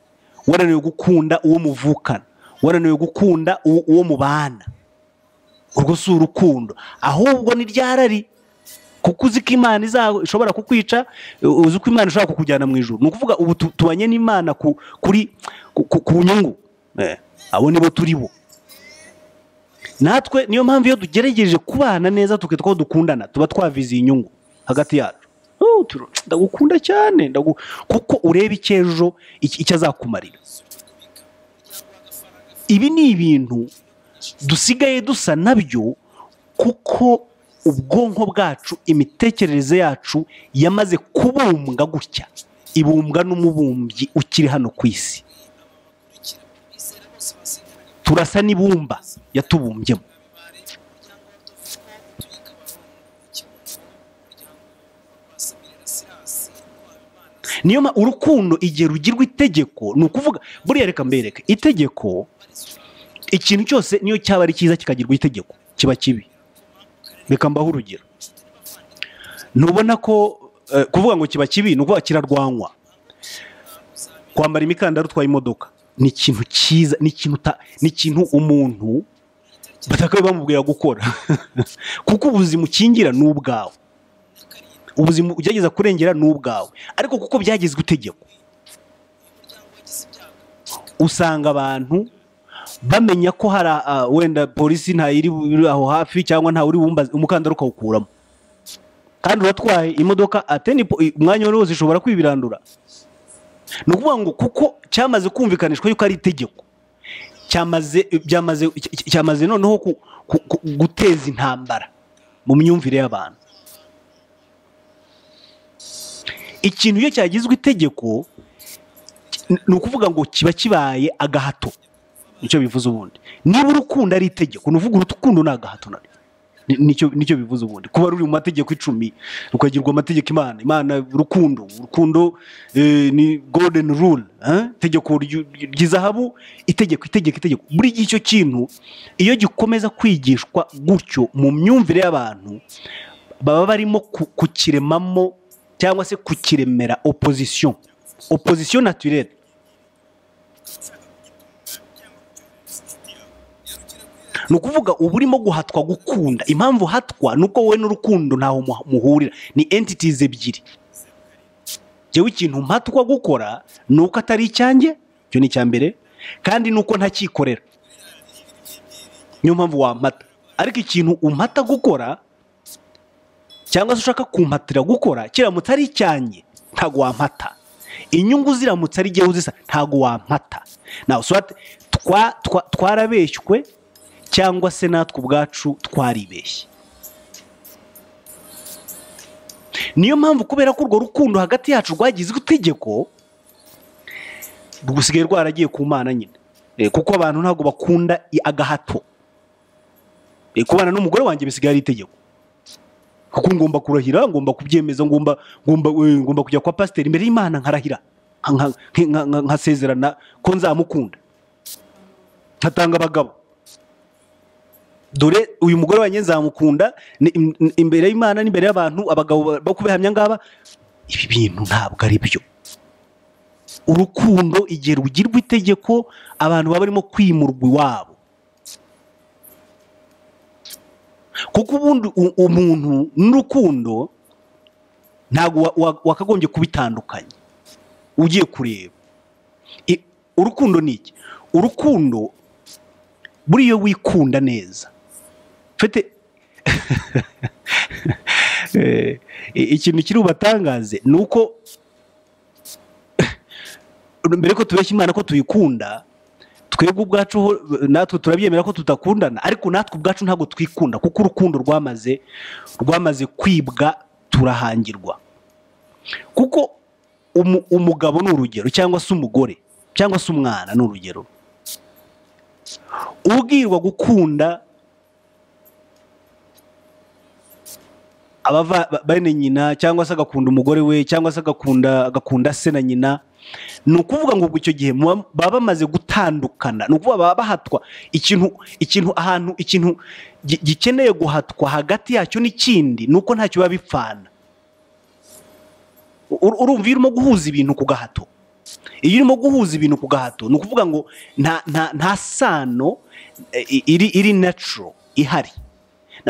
warananiwe gukunda uwo muvukana warananiwe gukunda uwo mubana. Urwo si urukundo. Ahubwo ni ryarari. Kuko uzi ko imana ishobora kukwica uzi ko imana ishobora kukujyana mu ijoro ni ukuvuga ubu tu- tubanye n'imana ku- kuri ku- ku ku nyungu. Eh, abo nibo turi bo. Natwe niyo mpamvu iyo tugerageje kubana neza tukitwa ko dukundana tuba twavize inyungu hagati yacu. Ndagukunda cyane kuko ureba icy'ejo iki- icyo azakumarira. Ibi ni ibintu dusigaye dusa na byo kuko ubwonko bwacu imitekerereze yacu yamaze kubumbwa gutya. Ibumbwa n'umubumbyi ukiri hano ku isi. Turasa n'ibumba yatubumbyemo. Niyo urukundo igihe rugirwa itegeko ni ukuvuga buriya reka mbereke itegeko ikintu cyose niyo cyaba ari cyiza kikagirwa itegeko kiba kibi. Reka mbaho urugero. Ntubona ko eh, kuvuga ngo kiba kibi ni ukuvuga kirarwanywa. Kwambara imikandara utwaye imodoka. Ni ikintu cyiza ni ikintu umuntu batakabaye bamubwira gukora. Kuko ubuzima ukingira ni ubwawe. Ubuzima ugerageza kurengera ni ubwawe. Ariko kuko byagizwe itegeko usanga abantu bamenya ko hari ah, wenda polisi ntayiri iri aho hafi cyangwa ntawe uri bumba umukandara ukawukuramo. Kandi uratwaye imodoka ateni umwanya wose ishobora kwibirandura. Ni ukuvuga ngo kuko cyamaze kumvikanishwa yuko ari itegeko cyamaze byamaze cyamaze noneho guteza intambara mu myumvire y'abantu. Ikintu iyo cyagizwe itegeko ni ukuvuga ngo kiba kibaye agahato ni cyo bivuze ubundi. Niba urukundo ari itegeko ni ukuvuga urukundo ni agahato Ni- ni cyo bivuze ubundi. Kuba ruri mu mategeko icumi rukagirwa amategeko imana. Imana urukundo. Urukundo eh, ni golden rule eh? itegeko ry'izahabu itegeko itegeko itegeko. Buri gihe icyo kintu iyo gikomeza kwigishwa gutyo mu myumvire y'abantu baba barimo ku- kukiremamo cyangwa se kukiremera opposition. Opposition naturelle ni ukuvuga uba urimo guhatwa gukunda. Impamvu uhatwa ni uko wowe n'urukundo ntaho mu- muhurira. Ni entities ebyiri. Njyewe ikintu mpatwa gukora ni uko atari icyanjye icyo ni icya mbere kandi ni uko ntakikorera. Niyo mpamvu wampata. Ariko ikintu umpata gukora cyangwa se ushaka kumpatira gukora kiramutse ari icyanjye ntabwo wampata. Inyungu ziramutse ari igihe uzisa ntabwo wampata. Nawe swate twa- twa- twarabeshywe cyangwa se natwe ubwacu twaribeshye niyo mpamvu kubera ko urwo rukundo hagati yacu rwagizwe itegeko rusigaye rwaragiye ku mana nyine Eh, kuko abantu ntabwo bakunda agahato Eh, kubana n'umugore wanjye bisigaye ari itegeko kuko ngomba kurahira ngomba kubyemeza ngomba ngomba eh, ngomba kujya kwa pasiteri imbere y'imana nkarahira nka- nka- nka- nka- nkasezerana ko nzamukunda nkatanga abagabo dore uyu mugore wanjye nzamukunda imbere y'imana n'imbere y'abantu abagabo bo kubihamya ngaba ibi bintu ntabwo ari byo. Urukundo igihe rugirwa itegeko abantu baba barimo kwimurwa iwabo. Kuko ubundi umuntu n'urukundo ntabwo wa- wa- wakagombye kubitandukanya. Ugiye kureba. Urukundo ni iki? Urukundo buriya wikunda neza. Mfite Eh, ikintu kiri bubatangaze ni uko mbere ko tubeshya imana ko tuyikunda twebwe ubwacu natwe turabyemera ko tutakundana ariko natwe ubwacu ntabwo twikunda kuko urukundo rwamaze rwamaze kwibwa turahangirwa. Kuko umu- umugabo ni urugero cyangwa se umugore cyangwa se umwana ni urugero. Ubwirwa gukunda abava ba- bene nyina cyangwa se agakunda umugore we cyangwa se agakunda agakunda se na nyina ni ukuvuga ngo icyo gihe baba bamaze gutandukana. Ni ukuvuga baba bahatwa ikintu ikintu ahantu ikintu gi- gikeneye guhatwa hagati yacyo n'ikindi ni uko ntacyo biba bipfana. Ur- urumva iyo urimo guhuza ibintu ku gahato. Iyo urimo guhuza ibintu ku gahato ni ukuvuga ngo nta nta sano eh, iri iri natural ihari.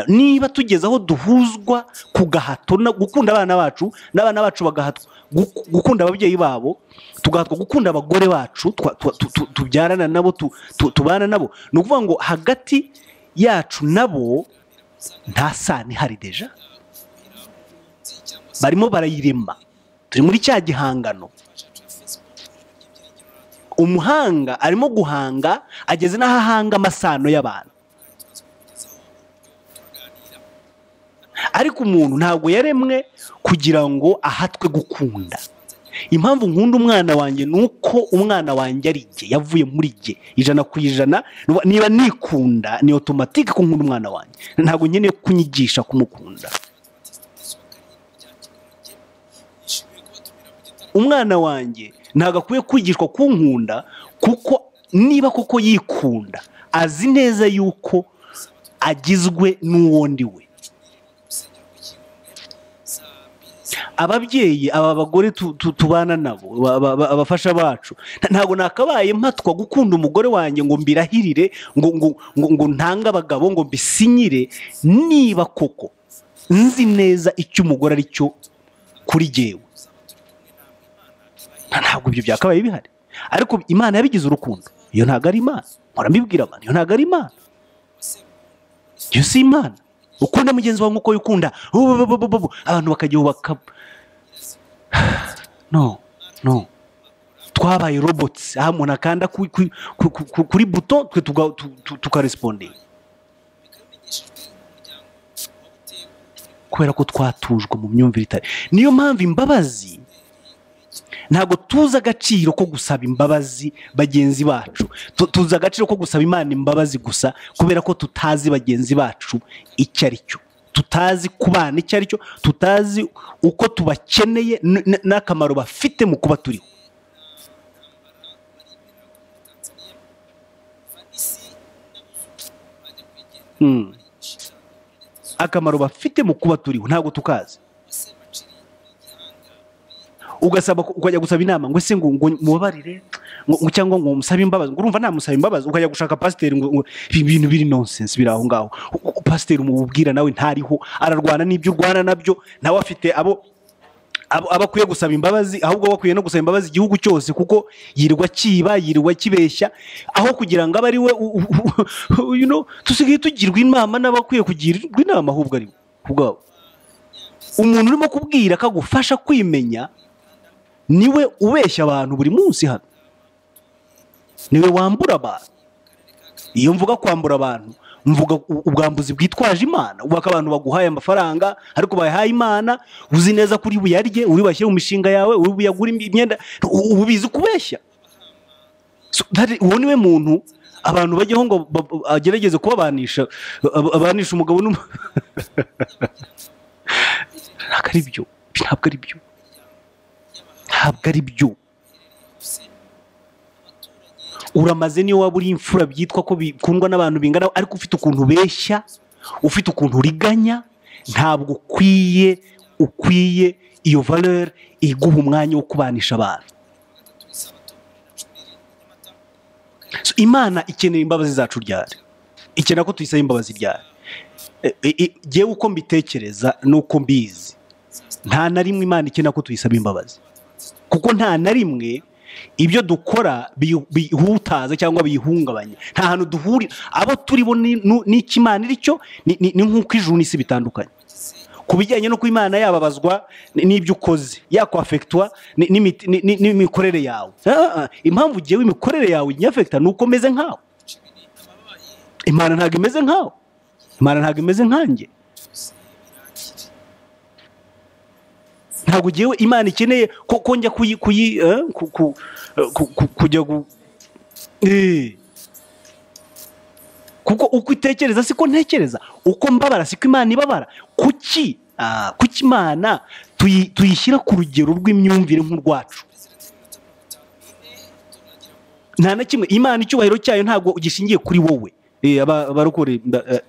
Niba tugeze aho duhuzwa ku gahato gukunda abana bacu n'abana bacu bagahatwa gu- gukunda ababyeyi babo tugahatwa gukunda abagore bacu tubyarana nabo tu- tu- tubana nabo ni ukuvuga ngo hagati yacu nabo nta sano ihari deja. Barimo barayirema. Turi muri cya gihangano. Umuhanga arimo guhanga ageze n'aho ahanga amasano y'abantu. Ariko umuntu ntabwo yaremwe kugira ngo ahatwe gukunda. Impamvu nkunda umwana wanjye ni uko umwana wanjye ari jye yavuye muri jye. Ijana ku ijana niba nikunda ni otomatike ko nkunda umwana wanjye. Ntabwo nkeneye kunyigisha kumukunda. Umwana wanjye ntabwo akwiye kwigishwa kunkunda kuko niba koko yikunda azi neza yuko agizwe n'uwo we. Ababyeyi aba bagore tu- tu- tubana nabo ba- ba- ba- abafasha bacu. Nta- ntabwo nakabaye mpatwa gukunda umugore wanjye ngo mbirahirire ngo ntange abagabo ngo mbisinyire niba koko nzi neza icyo umugore ari cyo kuri Nta- ntabwo ibyo byakabaye bihari. Ariko imana yabigize urukundo. Iyo ntabwo ari imana. Mpora mbibwira abantu iyo ntabwo ari imana. Iyo si imana. Ukunda mugenzi wawe nk'uko wikunda. Abantu bakajya baka no no. Twabaye robotsi aho umuntu akanda ku- ku- ku- ku- kuri buto twe tukaresipondinga kubera ko twatujwe mu myumvire itari. Niyo mpamvu imbabazi ntabwo tuzi agaciro ko gusaba imbabazi bagenzi bacu. Tu- tuzi agaciro ko gusaba imana imbabazi gusa kubera ko tutazi bagenzi bacu icyo ari cyo. Tutazi kubana icyo ari cyo tutazi uko tubakeneye n'akamaro bafite mu kuba turiho. Mm. akamaro bafite mu kuba turiho. Ntabwo tukazi. Ugasaba ukajya gusaba inama. Ngo ese ngo mubabarire? Cyangwa ngo musabe imbabazi? Ngo urumva namusaba imbabazi? Ukajya gushaka pasiteri ngo ngo ibi bintu biri nonsense biri aho ngaho. Pasiteri umubwira nawe ntariho ararwana n'ibyo urwana na byo nawe afite abo abo abo akwiye gusaba imbabazi ahubwo we akwiye no gusaba imbabazi igihugu cyose kuko yirirwa akiba yirirwa akibeshya aho kugira ngo abe ari we dusigaye tugirwa inama n'abakwiye kugirwa inama ahubwo ari we ubwabo. Umuntu urimo kubwira ko agufasha kwimenya ni we ubeshya abantu buri munsi hano. Niwe wambura abantu. Iyo mvuga kwambura abantu mvuga ubwambuzi bwitwaje imana. Ubaka abantu baguhaye amafaranga ariko bayahaye imana uzi neza ko uri buyarye uri bashyire mu mishinga yawe uri buyagure imyenda u- uba ubizi kubeshya. Uwo ni we muntu abantu bajyaho ngo agerageze kubabanisha ab- abanisha umugabo n'umu ntabwo ari byo ntabwo ari byo ntabwo ari byo. Uramaze niyo waba uri imfura byitwa ko bikundwa n'abantu bingana ariko ufite ukuntu ubeshya ufite ukuntu uriganya ntabwo ukwiye ukwiye iyo valeur iguha umwanya wo kubanisha abantu. Imana ikeneye imbabazi zacu ryari? Ikenera ko tuyisaba imbabazi ryari? E- e- e- uko mbitekereza nuko mbizi nta na rimwe imana ikenera ko tuyisaba imbabazi. Kuko nta na rimwe ibyo dukora bihutaza cyangwa biyihungabanya nta hantu duhurira abo turi bo ni- nu- n'icyo imana iri cyo? Ni nk'uko ijuru n'isi bitandukanye. Ku bijyanye n'uko imana yababazwa n'ibyo ukoze yakwafekitwa n'imikorere yawe. Ah, ah, impamvu ugiyewe imikorere yawe inyafekita ni uko umeze nkawe imana ntabwo imeze nkawe imana ntabwo imeze nkanjye. Ntabwo ugiyewe imana ikeneye ko njya kuyi kuyi eh, ku- kujya gu Eh. kuko uko itekereza siko ntekereza uko mbabara siko imana ibabara. Kuki Ah, kuki imana tuyi- tuyishyira ku rugero rw'imyumvire nk'urwacu? Nta na kimwe. Imana icyubahiro cyayo ntabwo gishingiye kuri wowe. Eh, aba- abarokore eh,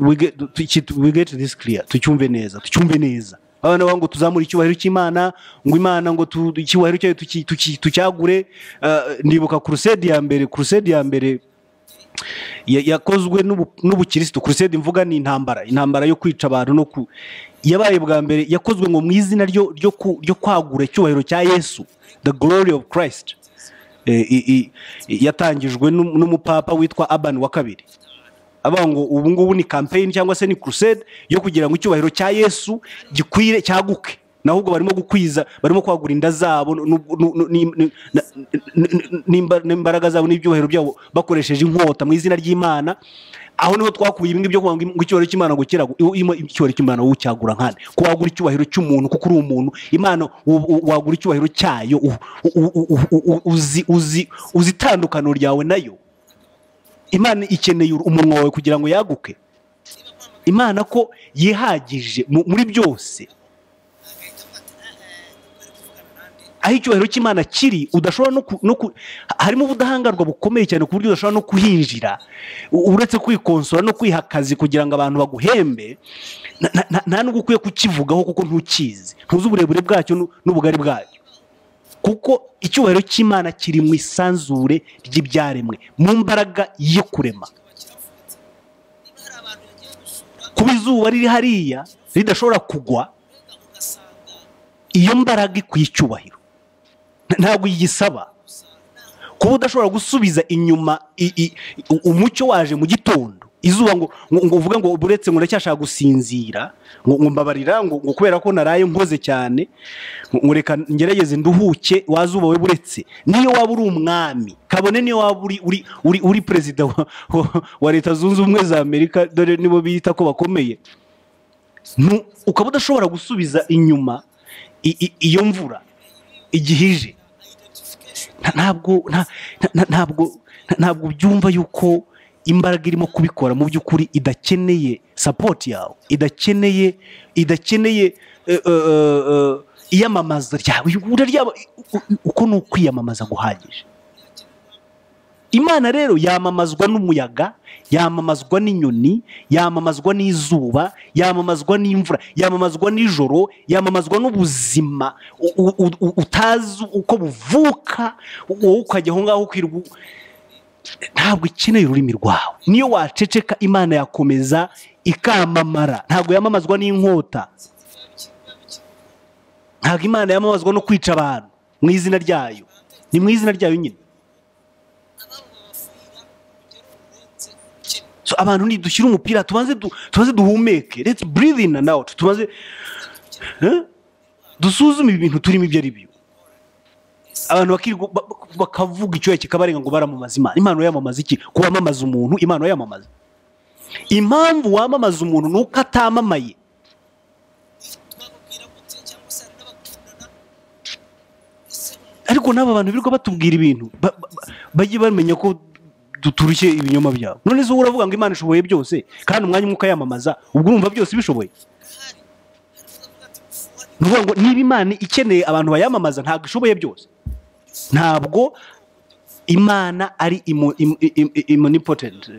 we get this clear. Tucyumve neza tucyumve neza. Abana bavuga ngo tuzamure icyubahiro cy'imana ngo imana ngo icyubahiro cyayo tucyagure. Eh, ndibuka kurusede ya mbere kurusede ya mbere ya- yakozwe n'ubu- n'ubukirisitu. Kurusede mvuga ni intambara intambara yo kwica abantu no ku yabaye bwa mbere yakozwe ngo mu izina ryo kwagura icyubahiro cya yesu the glory of christ. Eh, yatangijwe n'um- n'umupapa witwa abani wa kabiri. Avuga ngo ubu ngubu ni campaign cyangwa se ni crusade yo kugira ngo icyubahiro cya yesu gikwire cyaguke naho ubwo barimo gukwiza barimo kwagura inda zabo n'imbaraga zabo n'ibyubahiro byabo bakoresheje inkota mu izina ry'imana aho ni ho twakuye ibingi byo kuvuga ngo icyubahiro cy'imana iyo icyubahiro cy'imana wowe ucyagura nkande ko wagura icyubahiro cy'umuntu kuko uri umuntu imana wagura icyubahiro cyayo uzi itandukaniro ryawe na yo imana ikeneye umunwa wawe kugira ngo yaguke. Imana ko yihagije mu- muri byose. Aho icyubahiro cy'imana kiri udashobora no harimo ubudahangarwa bukomeye cyane ku buryo udashobora no kuhinjira uretse kwikonsora no kwiha akazi kugira ngo abantu baguhembe. Nta nubwo ukwiye kukivugaho kuko ntukizi. Ntuzi uburebure bwacyo nu- n'ubugari bwacyo kuko icyubahiro cy'imana kiri mu isanzure ry'ibyaremwe mu mbaraga yo kurema. Kuba izuba riri hariya ridashobora kugwa iyo mbaraga ikwiye icyubahiro. Nta- ntabwo igisaba kuba udashobora gusubiza inyuma umucyo waje mu gitondo izuba ngo ngo uvuge ngo buretse ngo ndacyashaka gusinzira ngo mbabarira ngo kubera ko naraye nkoze cyane ngo reka ngerageze nduhuke wazuba we buretse. Niyo waba uri umwami kabone niyo waba uri uri uri, perezida wa, leta zunze ubumwe za amerika dore nibo bita ko bakomeye. Ukaba udashobora gusubiza inyuma iyo mvura igihe ije. Nta- ntabwo nta- nta- ntabwo ntabwo byumva yuko imbaraga irimo kubikora mu by'ukuri idakeneye sapoti yawe idakeneye idakeneye eh, eh, eh, iyamamaza ryawe. Uko ni ukwiyamamaza guhagije. Imana rero yamamazwa n'umuyaga yamamazwa n'inyoni yamamazwa n'izuba yamamazwa n'imvura yamamazwa n'ijoro yamamazwa n'ubuzima. Utazi uko buvuka wowe ukajya aho ngaho ukirirwa u- ntabwo ikeneye ururimi rwawe. Niyo waceceka imana yakomeza ikamamara. Ntabwo yamamazwa n'inkota. Ntabwo imana yamamazwa no kwica abantu mu izina ryayo. Ni mu izina ryayo nyine. Abantu nidushyire umupira tubanze du- tubanze duhumeke. Let's breathe in and tubanze dusuzume ibi bintu turimo ibyo ari byo. Abantu bakavuga icyoya kikabarenga ngo baramamaza imana. Imana yamamaza iki? Ko wamamaza umuntu imana yamamaza. Impamvu wamamaza umuntu ni uko atamamaye. Ariko n'aba bantu birirwa batubwira ibintu ba- ba- ba- bajye bamenya ko du- turushye ibinyoma byabo. None wowe uravuga ngo imana ishoboye byose kandi umwanya umwe ukayamamaza ubwo urumva byose bishoboye? Ni ukuvuga ngo niba imana ikeneye abantu bayamamaza ntabwo ishoboye byose. Ntabwo imana ari imu- imu- imu- imunipotenti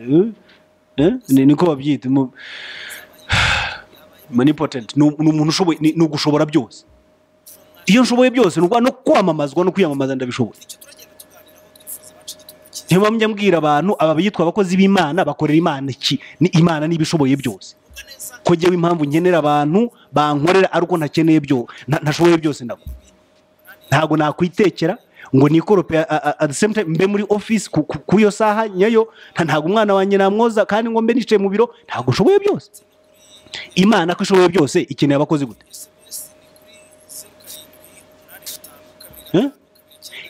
Eh? Ni- niko babyita imu- manipotenti ni umuntu ushoboye ni ugushobora byose. Iyo nshoboye byose ni ukuvuga no kwamamazwa no kwiyamamaza ndabishoboye. Niyo mpamvu mbwira abantu aba bitwa abakozi b'imana bakorera imana iki? Ni imana niba ishoboye byose. Ko njyewe impamvu nkenera abantu bankorera ari uko ntakeneye byo nta- ntashoboye byose nabo ntabwo nakwitekera ngo nikorope at the same time mbe muri office ku- iyo saha nyayo nta- ntabwo umwana wanjye namwoza kandi ngo mbe nicaye mu biro ntabwo nshoboye byose. Imana ko ishoboye byose ikeneye abakozi gute?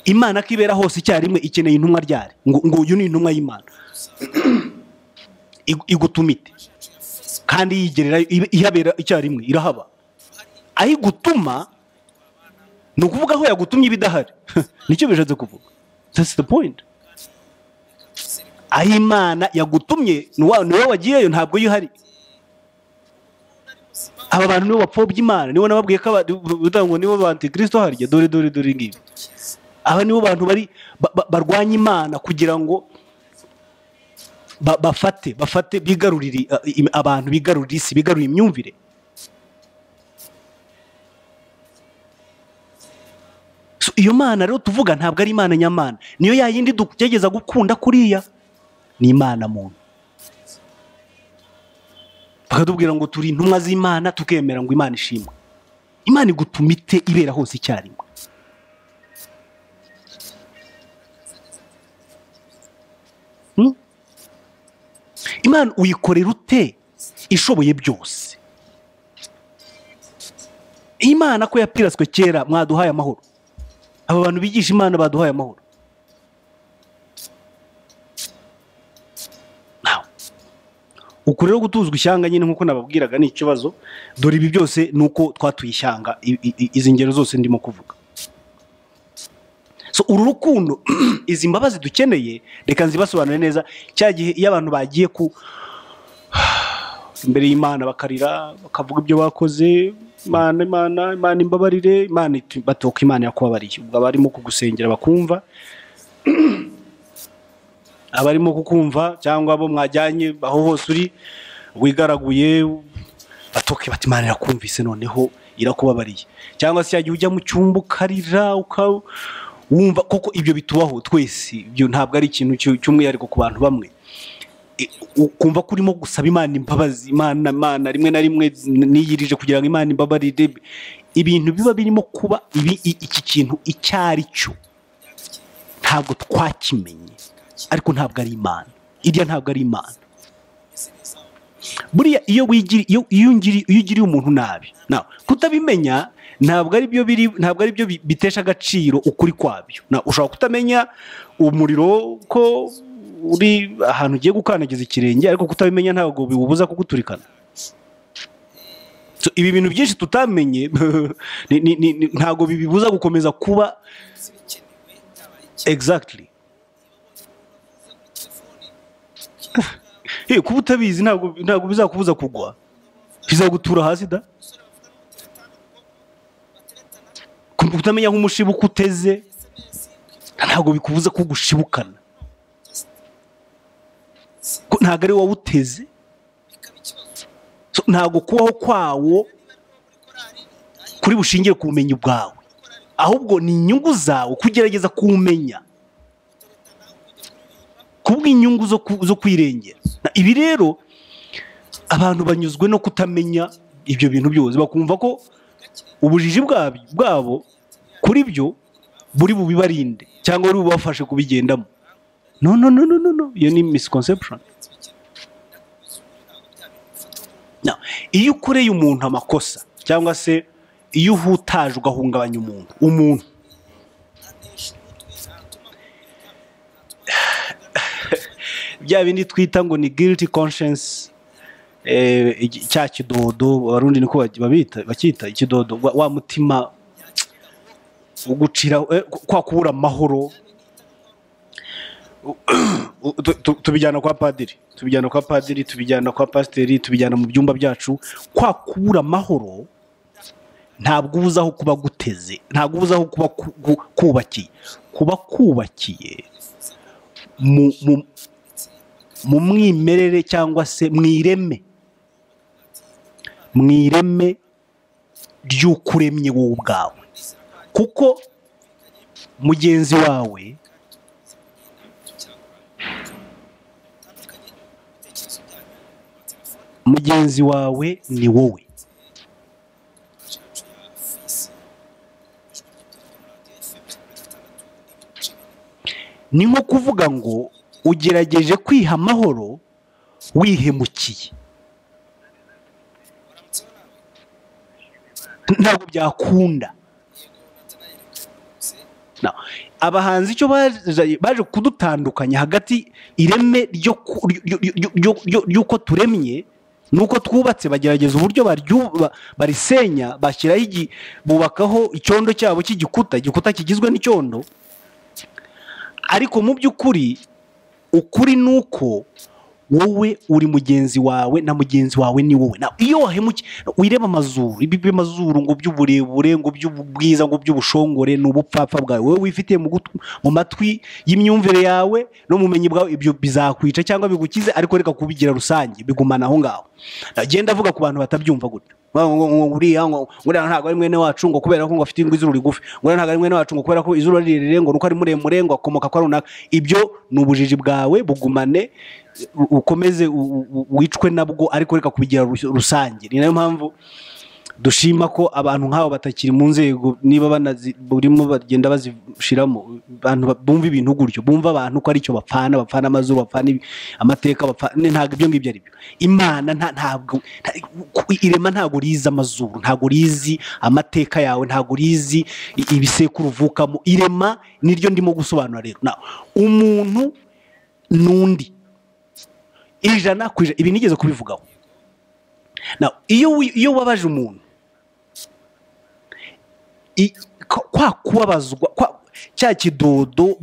Imana ko ibera hose icyarimwe ikeneye intumwa ryari? Ngo uyu ni intumwa y'imana. Igu- igutuma ite kandi yigerera ihabera icyarimwe irahaba. Aho igutuma ni ukuvuga aho yagutumye iba idahari ni cyo bishatse kuvuga. That's the point. Aho imana yagutumye ni wowe wagiyeyo ntabwo yo ihari aba bantu nibo bapfobya imana. Nibo nababwiye ko ngo nibo ba antikristo harya dore dore dore ngibi. Aba nibo bantu bari ba- ba- barwanya imana kugira ngo ba- bafate bafate bigarurire uh, abantu bigarurire isi bigarurire imyumvire. Iyo mana rero tuvuga ntabwo ari imana nyamana. Niyo yayindi tugerageza gukunda kuriya? Ni imana muntu. Bakatubwira ngo turi intumwa z'imana tukemera ngo imana ishimwe. Imana igutuma ite ibera hose icyarimwe. Hmm? imana uyikorera ute ishoboye byose? Imana ko yapiraswe kera mwaduhaye amahoro. Aba bantu bigisha imana baduhaye amahoro. Uku rero gutuzwa ishyanga nyine nk'uko nababwiraga ni ikibazo dore ibi byose ni uko twatuye ishyanga izi ngero zose ndimo kuvuga. Uru rukundo izi mbabazi dukeneye reka nzibasobanure neza cya gihe iyo abantu bagiye ku imbere y'imana bakarira bakavuga ibyo bakoze imana imana imana imbabarire imana batoka imana yakubabariye. Ubwo abarimo kugusengera bakumva abarimo kukumva cyangwa abo mwajyanye aho hose uri wigaraguye batoke bati imana irakumvise noneho irakubabariye. Cyangwa se yagiye ujya mu cyumba ukarira uka wumva koko ibyo bitubaho twese. Ibyo ntabwo ari ikintu cy'u- cy'umwihariko ku bantu bamwe. Ukumva ko urimo gusaba imana imbabazi imana imana rimwe na rimwe niyirije kugira ngo imana imbabarire. Ibintu biba birimo kuba iki kintu icyo ari cyo ntabwo twakimenye ariko ntabwo ari imana. Irya ntabwo ari imana. Buriya iyo ugiriye umuntu nabi kutabimenya ntabwo ari byo biri ntabwo ari byo bi- bitesha agaciro ukuri kwabyo. Ushobora kutamenya umuriro ko uri ahantu ugiye gukandagiza ikirenge ariko kutabimenya ntabwo biwubuza kuguturikana. Ibi bintu byinshi tutamenye ntabwo bibibuza gukomeza kuba exactly. Kuba utabizi ntabwo bizakubuza kugwa. Bizagutura hasi da? Ku- kutamenya aho umushibuka uteze ntabwo bikubuza ko gushibukana Ko ntabwo ari wowe uteze? Ntabwo kubaho kwawo kuri bushingire ku bumenyi bwawe. Ahubwo ni inyungu zawe kugerageza kuwumenya. Kubw'inyungu zo kwirengera. Ibi rero abantu banyuzwe no kutamenya ibyo bintu byose. Bakumva ko ubujiji bwabo kuri byo buri bubibarinde cyangwa buri bubafashe kubigendamo no no no no no iyo ni misconception. Iyo ukoreye umuntu amakosa cyangwa se iyo uhutaje ugahungabanya umuntu umuntu. Bya bindi twita ngo ni guilty conscience eh, cya kidodo abarundi niko bacyita ikidodo wa, mutima ugucira eh, kwa kubura amahoro. Tubijyana kwa padiri tubijyana kwa padiri tubijyana kwa pasiteri tubijyana mu byumba byacu. Kwa kubura amahoro ntabwo ubuza aho kuba guteze ntabwo ubuza aho kuba ku- ku- kubakiye. Kuba kubakiye mu mwimerere cyangwa se mu ireme. Mu ireme ry'uko uremye wowe ubwawe. Kuko mugenzi wawe mugenzi wawe ni wowe ni nko kuvuga ngo ugerageje kwiha amahoro wihemukiye ntabwo byakunda abahanzi icyo baje kudutandukanya hagati ireme ry'uko turemye nuko twubatse bagerageza uburyo barisenya bashyiraho bubakaho icyondo cyabo cy'igikuta. Igikuta kigizwe n'icyondo. Ariko mu by'ukuri ukuri ni uko wowe uri mugenzi wawe na mugenzi wawe ni wowe. Iyo wahemukiye wireba amazuru. Ibi by'amazuru ngo by'uburebure ngo by'ubwiza ngo by'ubushongore ni ubupfapfa bwawe. Wowe wifitiye mu matwi y'imyumvire yawe no mu bumenyi bwawe ibyo bizakwica cyangwa bigukize ariko reka kubigira rusange. Bigumana aho ngaho. Genda avuga ku bantu batabyumva gutyo uriya ntabwo ari mwene wacu ngo kubera ko ngo afite izuru rigufi. Ngo ntabwo ari mwene wacu ngo kubera ko izuru ari rirerire ngo nuko ari muremure ngo akomoka kwa runaka. Ibyo ni ubujiji bwawe bugumane ukomeze wicwe nabwo ariko reka kubigira rus- rusange. Ni na yo mpamvu dushima ko abantu nk'abo batakiri mu nzego niba burimo bagenda bazishiramo abantu ba- bumva ibintu gutyo bumva abantu ko ari cyo bapfana bapfana amazuru bapfana amateka bapfana ntabwo ibyo ngibyo ari byo imana nta- ntabwo irema ntabwo rizi amazuru ntabwo rizi amateka yawe ntabwo rizi ibisekuru uvukamo irema niryo ndimo gusobanura rero. Umuntu n'undi ijana ku ijana. Ibi nigeze kubivugaho. Iyo wabaje umuntu kwa- kubabazwa kwa- cya kidodo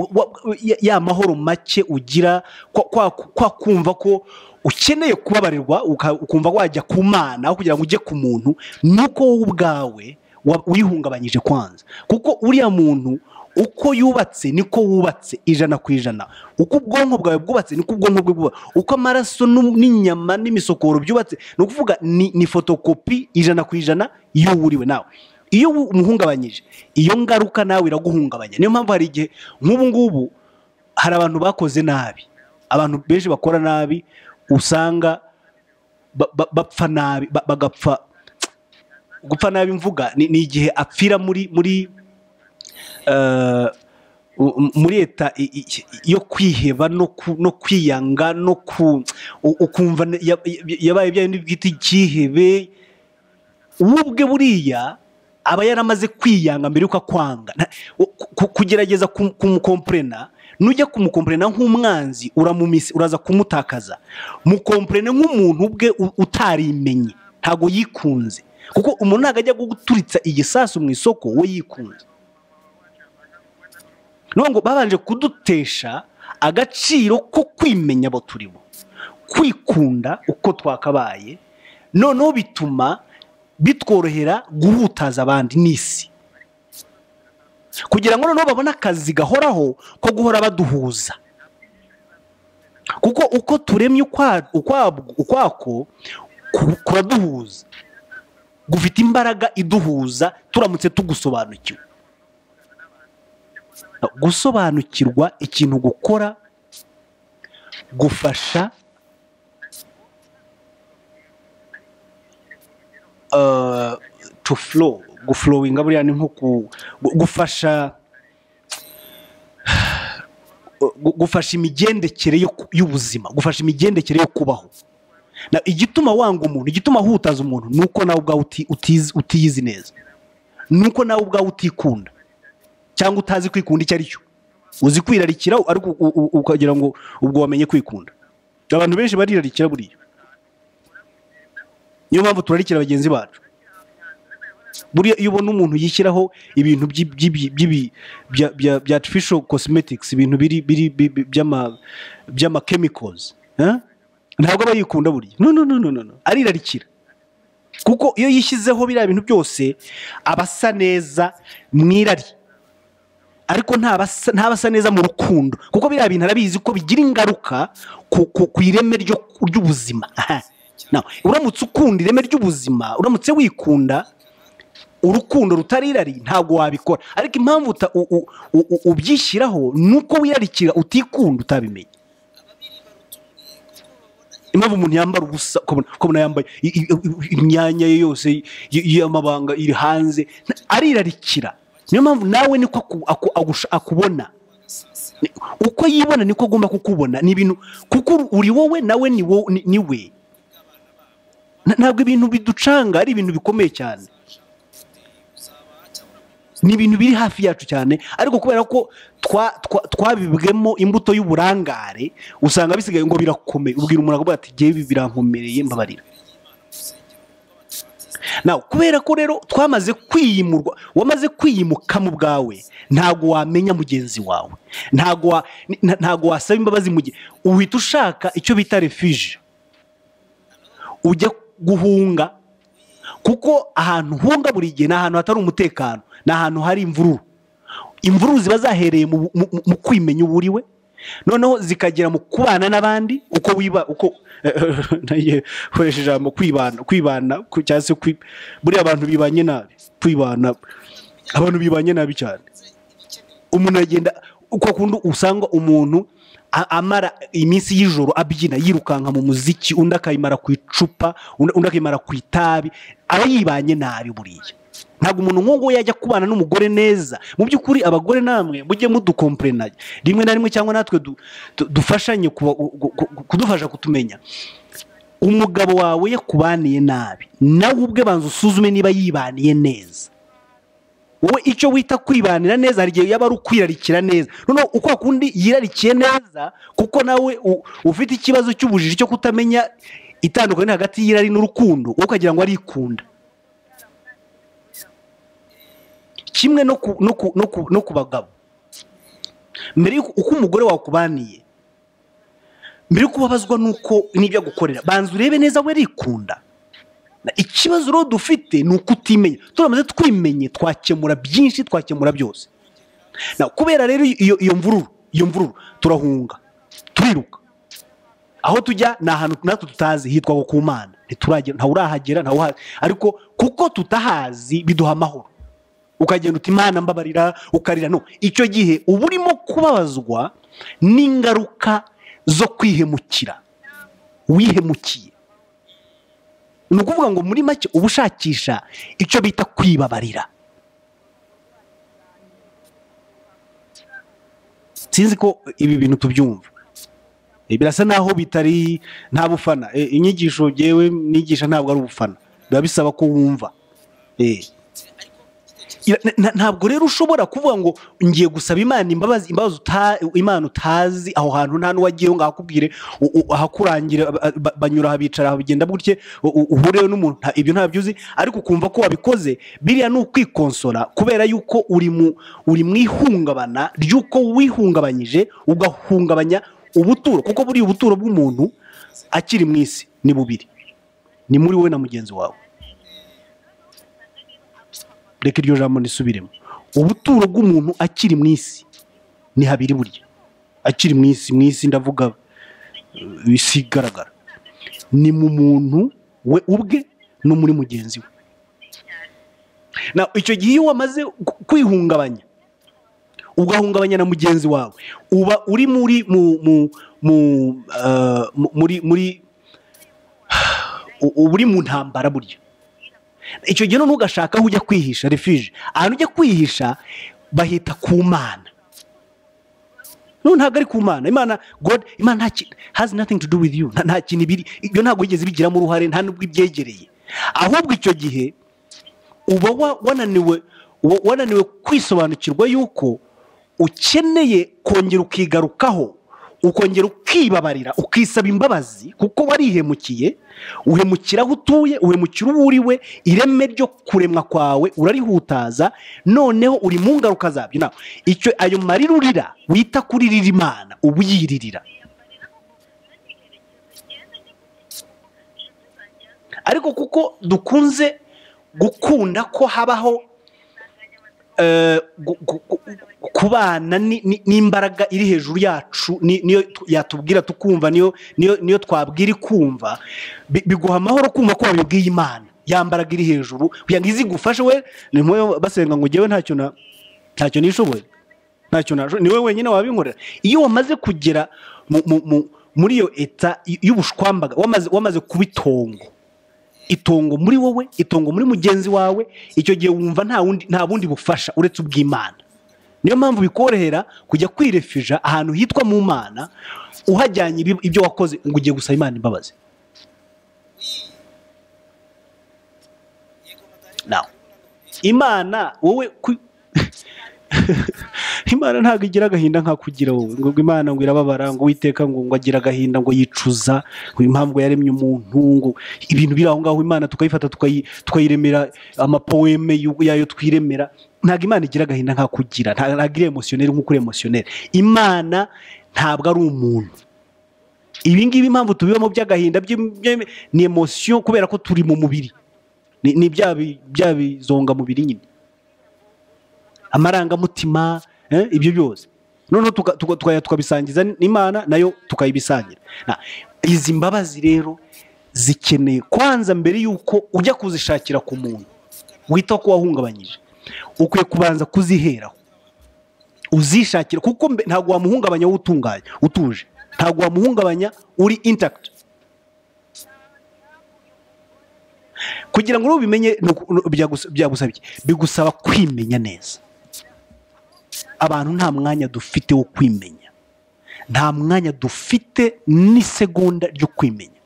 ya- mahoro make ugira kwa- kumva ko ukeneye kubabarirwa ukumva wajya ku mana kugira ngo ujye ku muntu nuko wowe ubwawe wa- wihungabanyije kwanza. Kuko uriya muntu uko yubatse niko wubatse ijana ku ijana. Uko ubwonko bwawe bwubatse niko ubwonko bwe bwubatse. Uko amaraso n'inyama n'imisokoro byubatse. Ni ukuvuga ni, fotokopi ijana ku ijana y'uwuriwe nawe. Iyo umuhungabanyije iyo ngaruka nawe iraguhungabanya. Niyo mpamvu hari igihe nk'ubu ngubu hari abantu bakoze nabi. Abantu benshi bakora nabi usanga ba- ba- bapfa nabi ba- bagapfa gupfa nabi mvuga ni igihe apfira muri muri muri leta yo kwiheba no kwiyanga no ukumva yabaye bya bindi bwita icyihebe ubwe buriya aba yaramaze kwiyanga mbere yuko akwanga. Kugerageza kum- kumukomprena nujya kumukomprena nk'umwanzi uraza kumutakaza. Mukomprene nk'umuntu ubwe utarimenye ntabwo yikunze. Kuko umuntu ntabwo ajya guturitsa igisasu mu isoko we yikunze. Ngo babanje kudutesha agaciro ko kwimenya abo turimo. Kwikunda uko twakabaye noneho bituma bitworohera guhutaza abandi n'isi. Kugira ngo noneho babone akazi gahoraho ko guhora baduhuza. Kuko uko turemye ukwako ku- kuraduhuza. Gufite imbaraga iduhuza turamutse tugusobanukiwe. Gusobanukirwa ikintu gukora gufasha uh, to flow guflowinga buriya ni nko gufasha gu- gufasha imigendekere y'ubuzima gufasha imigendekere yo kubaho. Igituma wanga umuntu igituma hutaza umuntu ni uko nawe ubwawe utiyizi neza. Ni uko nawe ubwawe utikunda. Cyangwa utazi kwikunda icyo ari cyo uzi kwirarikira ariko ukagira ngo ubwo wamenye kwikunda. Abantu benshi barirarikira buriya. Niyo mpamvu turarikira bagenzi bacu. Buriya iyo ubona umuntu yishyiraho ibintu bya artificial cosmetics ibintu biri biri bi- bi- by'ama by'ama chemicals eh? ntabwo aba yikunda buriya. Arirarikira. Kuko iyo yishyizeho biriya bintu byose aba asa neza mu irari ariko ntaba asa- ntaba asa neza mu rukundo. Kuko biriya bintu arabizi ko bigira ingaruka ku, ireme ry'ubuzima. Uramutse ukunda ireme ry'ubuzima uramutse wikunda urukundo rutari irari ntabwo wabikora. Ariko impamvu ubyishyiraho ni uko wirarikira utikunda utabimenye. Impamvu umuntu yambara ubusa ukabona yambaye imyanya ye yose y'amabanga iri hanze arirarikira. Niyo mpamvu nawe niko akubona. Uko yibona niko agomba kukubona. Ni ibintu kuko uri wowe nawe ni we. Ntabwo ibintu biducanga ari ibintu bikomeye cyane. Ni ibintu biri hafi yacu cyane ariko kubera ko twa- twa- twabibwemo imbuto y'uburangare usanga bisigaye ngo birakomeye. Ubwira umuntu akavuga ati ngewe birankomereye mbabarira. Nawe kubera ko rero twamaze kwiyimurwa wamaze kwiyimuka mu bwawe ntabwo wamenya mugenzi wawe. Ntabwo wasaba imbabazi mu gihe. Uhita ushaka icyo bita refije ujya guhunga kuko ahantu hunga buri gihe ni ahantu hatari umutekano ni ahantu hari imvururu. Imvururu ziba zahereye mu, kwimenya uwo uri we. Noneho zikagera mu kubana n'abandi uko wiba uko koresha ijambo kwibana kwibana cyangwa se buriya abantu bibanye nabi kwibana abantu bibanye nabi cyane. Umuntu agenda uko kundi usanga umuntu amara iminsi y'ijoro abyina yirukanka mu muziki undi akayimara ku icupa undi akayimara ku itabi aba yibanye nabi buriya. Ntabwo umuntu nk'uwo yajya kubana n'umugore neza. Mu by'ukuri abagore namwe mujye mudukompurenanya rimwe na rimwe cyangwa natwe du- du- dufashanye kudufasha kutumenya. Umugabo wawe yakubaniye nabi nawe ubwe banza usuzume niba yibaniye neza. Wowe icyo wita kwibanira neza hari igihe yaba ari ukwirarikira neza. Noneho uko kundi yirarikiye neza kuko nawe ufite ikibazo cy'ubujiji cyo kutamenya itandukanye hagati y'irari n'urukundo wowe ukagira ngo arikunda. Kimwe no ku, bagabo. Mbere y'uko uko umugore wakubaniye mbere yo kubabazwa n'uko n'ibyo agukorera banza urebe neza we arikunda. Ikibazo rero dufite ni uko utimenya. Turamaze twimenye twakemura byinshi twakemura byose. Kubera rero iyo mvururu iyo mvururu turahunga turiruka. Aho tujya ni ahantu natwe tutazi hitwa ku mana ntawe urahagera ariko kuko tutahazi biduha amahoro. Ukagenda uti imana mbabarira ukarira. No icyo gihe uba urimo kubabazwa n'ingaruka zo kwihemukira. Wihemukiye. Ni ukuvuga ngo muri make uba ushakisha icyo bita kwibabarira. Sinzi ko ibi bintu tubyumva. Eh, birasa naho bitari nta bufana. Eh, inyigisho ngewe nigisha ntabwo ari ubufana. Biba bisaba ko wumva. Eh. Ntabwo rero ushobora kuvuga ngo ngiye gusaba imana imbabazi imana utazi aho hantu nta n'uwagiyeho ngo ahakubwire ahakurangira ba- ba- banyura aha bicara aha bigenda gutye uhurewe n'umuntu. Ibyo ntabyo uzi ariko ukumva ko wabikoze biriya ni ukwikonsora kubera yuko uri mu ihungabana ry'uko wihungabanyije ugahungabanya ubuturo. Kuko buriya ubuturo bw'umuntu akiri mu isi ni bubiri. Ni muri wowe na mugenzi wawe. Reka iryo jambo nisubiremo. Ubuturo bw'umuntu akiri mu isi ni habiri burya. Akiri mu isi mu isi ndavuga eh, isi igaragara ni mu muntu we ubwe no muri mugenzi we. Icyo gihe iyo wamaze kwihungabanya ugahungabanya na mugenzi wawe uba uri muri mu eh, mu- muri muri uba uri mu ntambara burya. Icyo gihe noneho ugashaka aho ujya kwihisha refije ahantu ujya kwihisha bahita ku mana. Ntabwo ari ku mana. Imana god imana has nothing to do with you. Nta kintu ibiri ibyo ntabwo yigeze bigiramo uruhare nta n'ubwo ibyegereye. Ahubwo icyo gihe uba wa- wananiwe wa- wananiwe kwisobanukirwa yuko ukeneye kongera ukigarukaho. Ukongera ukibabarira ukisaba imbabazi kuko warihemukiye uhemukira aho utuye uhemukira uwo uri we ireme ryo kuremwa kwawe urarihutaza noneho uri mu ngaruka zabyo. Nawe icyo ayo marira urira wita kuririra imana uba uyiririra ariko kuko dukunze gukunda ko habaho kubana ni- ni- n'imbaraga iri hejuru yacu ni- niyo tu- yatubwira tukumva niyo niyo niyo twabwira ikumva bi- biguha amahoro kumva ko wabibwiye imana. Ya mbaraga iri hejuru kugira ngo izigufashe we ni mwe basenga ngo ngewe ntacyo ntacyo nishoboye. Ntacyo ni wowe wenyine wabinkorera. Iyo wamaze kugera mu- mu- mu- muri iyo eta y'ubushwambaga wamaze kuba itongo itongo muri wowe itongo muri mugenzi wawe icyo gihe wumva nta wundi nta bundi bufasha uretse ubw'imana. Niyo mpamvu bikorohera kujya kwirefija ahantu hitwa mu mana uhajyanye ibyo wakoze ngo ugiye gusaba imana imbabazi. Imana wowe imana ntabwo igira agahinda nka kugira ngo imana ngo irababara ngo witeka ngo ngo agira agahinda ngo yicuza ngo impamvu yaremye umuntu ngo ibintu biri aho ngaho imana tukayifata tukayi- tukayiremera amapoweme yayo twiremera. Ntabwo imana igira agahinda nka kugira nta- ntabwo iri emosiyoneri nk'uko uri emosiyoneri imana ntabwo ari umuntu. Ibi ngibi impamvu tubibamo by'agahinda ni emosiyo kubera ko turi mu mubiri. Ni bya bi- bya bizonga mubiri nyine. Amarangamutima ibyo byose. Noneho tukabisangiza n'imana na yo tukayibisangira. Izi mbabazi rero zikeneye kwanza mbere y'uko ujya kuzishakira ku muntu wita ko wahungabanyije. Ukwiye kubanza kuziheraho. Uzishakira kuko ntabwo wamuhungabanya utunganye utuje. Ntabwo wamuhungabanya uri intact. Kugira ngo ubimenye ni uku- ni- byagus- byagusaba iki? bigusaba kwimenya neza. Abantu nta mwanya dufite wo kwimenya. Nta mwanya dufite n'isegonda ryo kwimenya.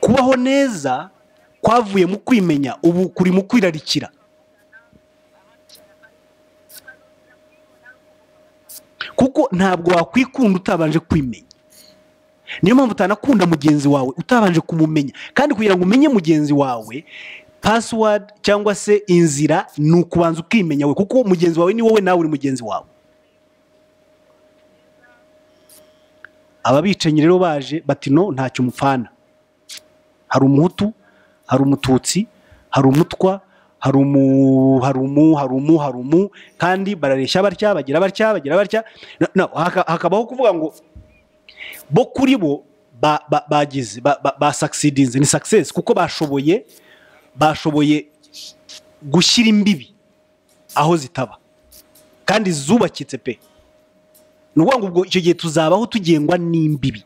Kubaho neza kwavuye mu kwimenya ubu kuri mu kwirarikira. Kuko ntabwo wakwikunda utabanje kwimenya. Niyo mpamvu utanakunda mugenzi wawe utabanje kumumenya. Kandi kugira ngo umenye mugenzi wawe pasiwadi cyangwa se inzira ni ukubanza ukimenya we kuko mugenzi wawe ni wowe nawe uri mugenzi wawe. Aba bicanyi rero baje bati no ntacyo mupfana. Hari umuhutu hari umututsi hari umutwa hari umu hari umu hari umu hari umu kandi barareshya batya bagira batya bagira batya hakabaho kuvuga ngo bo kuri bo ba- ba- bagize ba- ba- basakisidinze ni sakisesi kuko bashoboye bashoboye gushyira imbibi aho zitaba. Kandi zubakitse pe. Ni ukuvuga ngo ubwo icyo gihe tuzabaho tugengwa n'imbibi.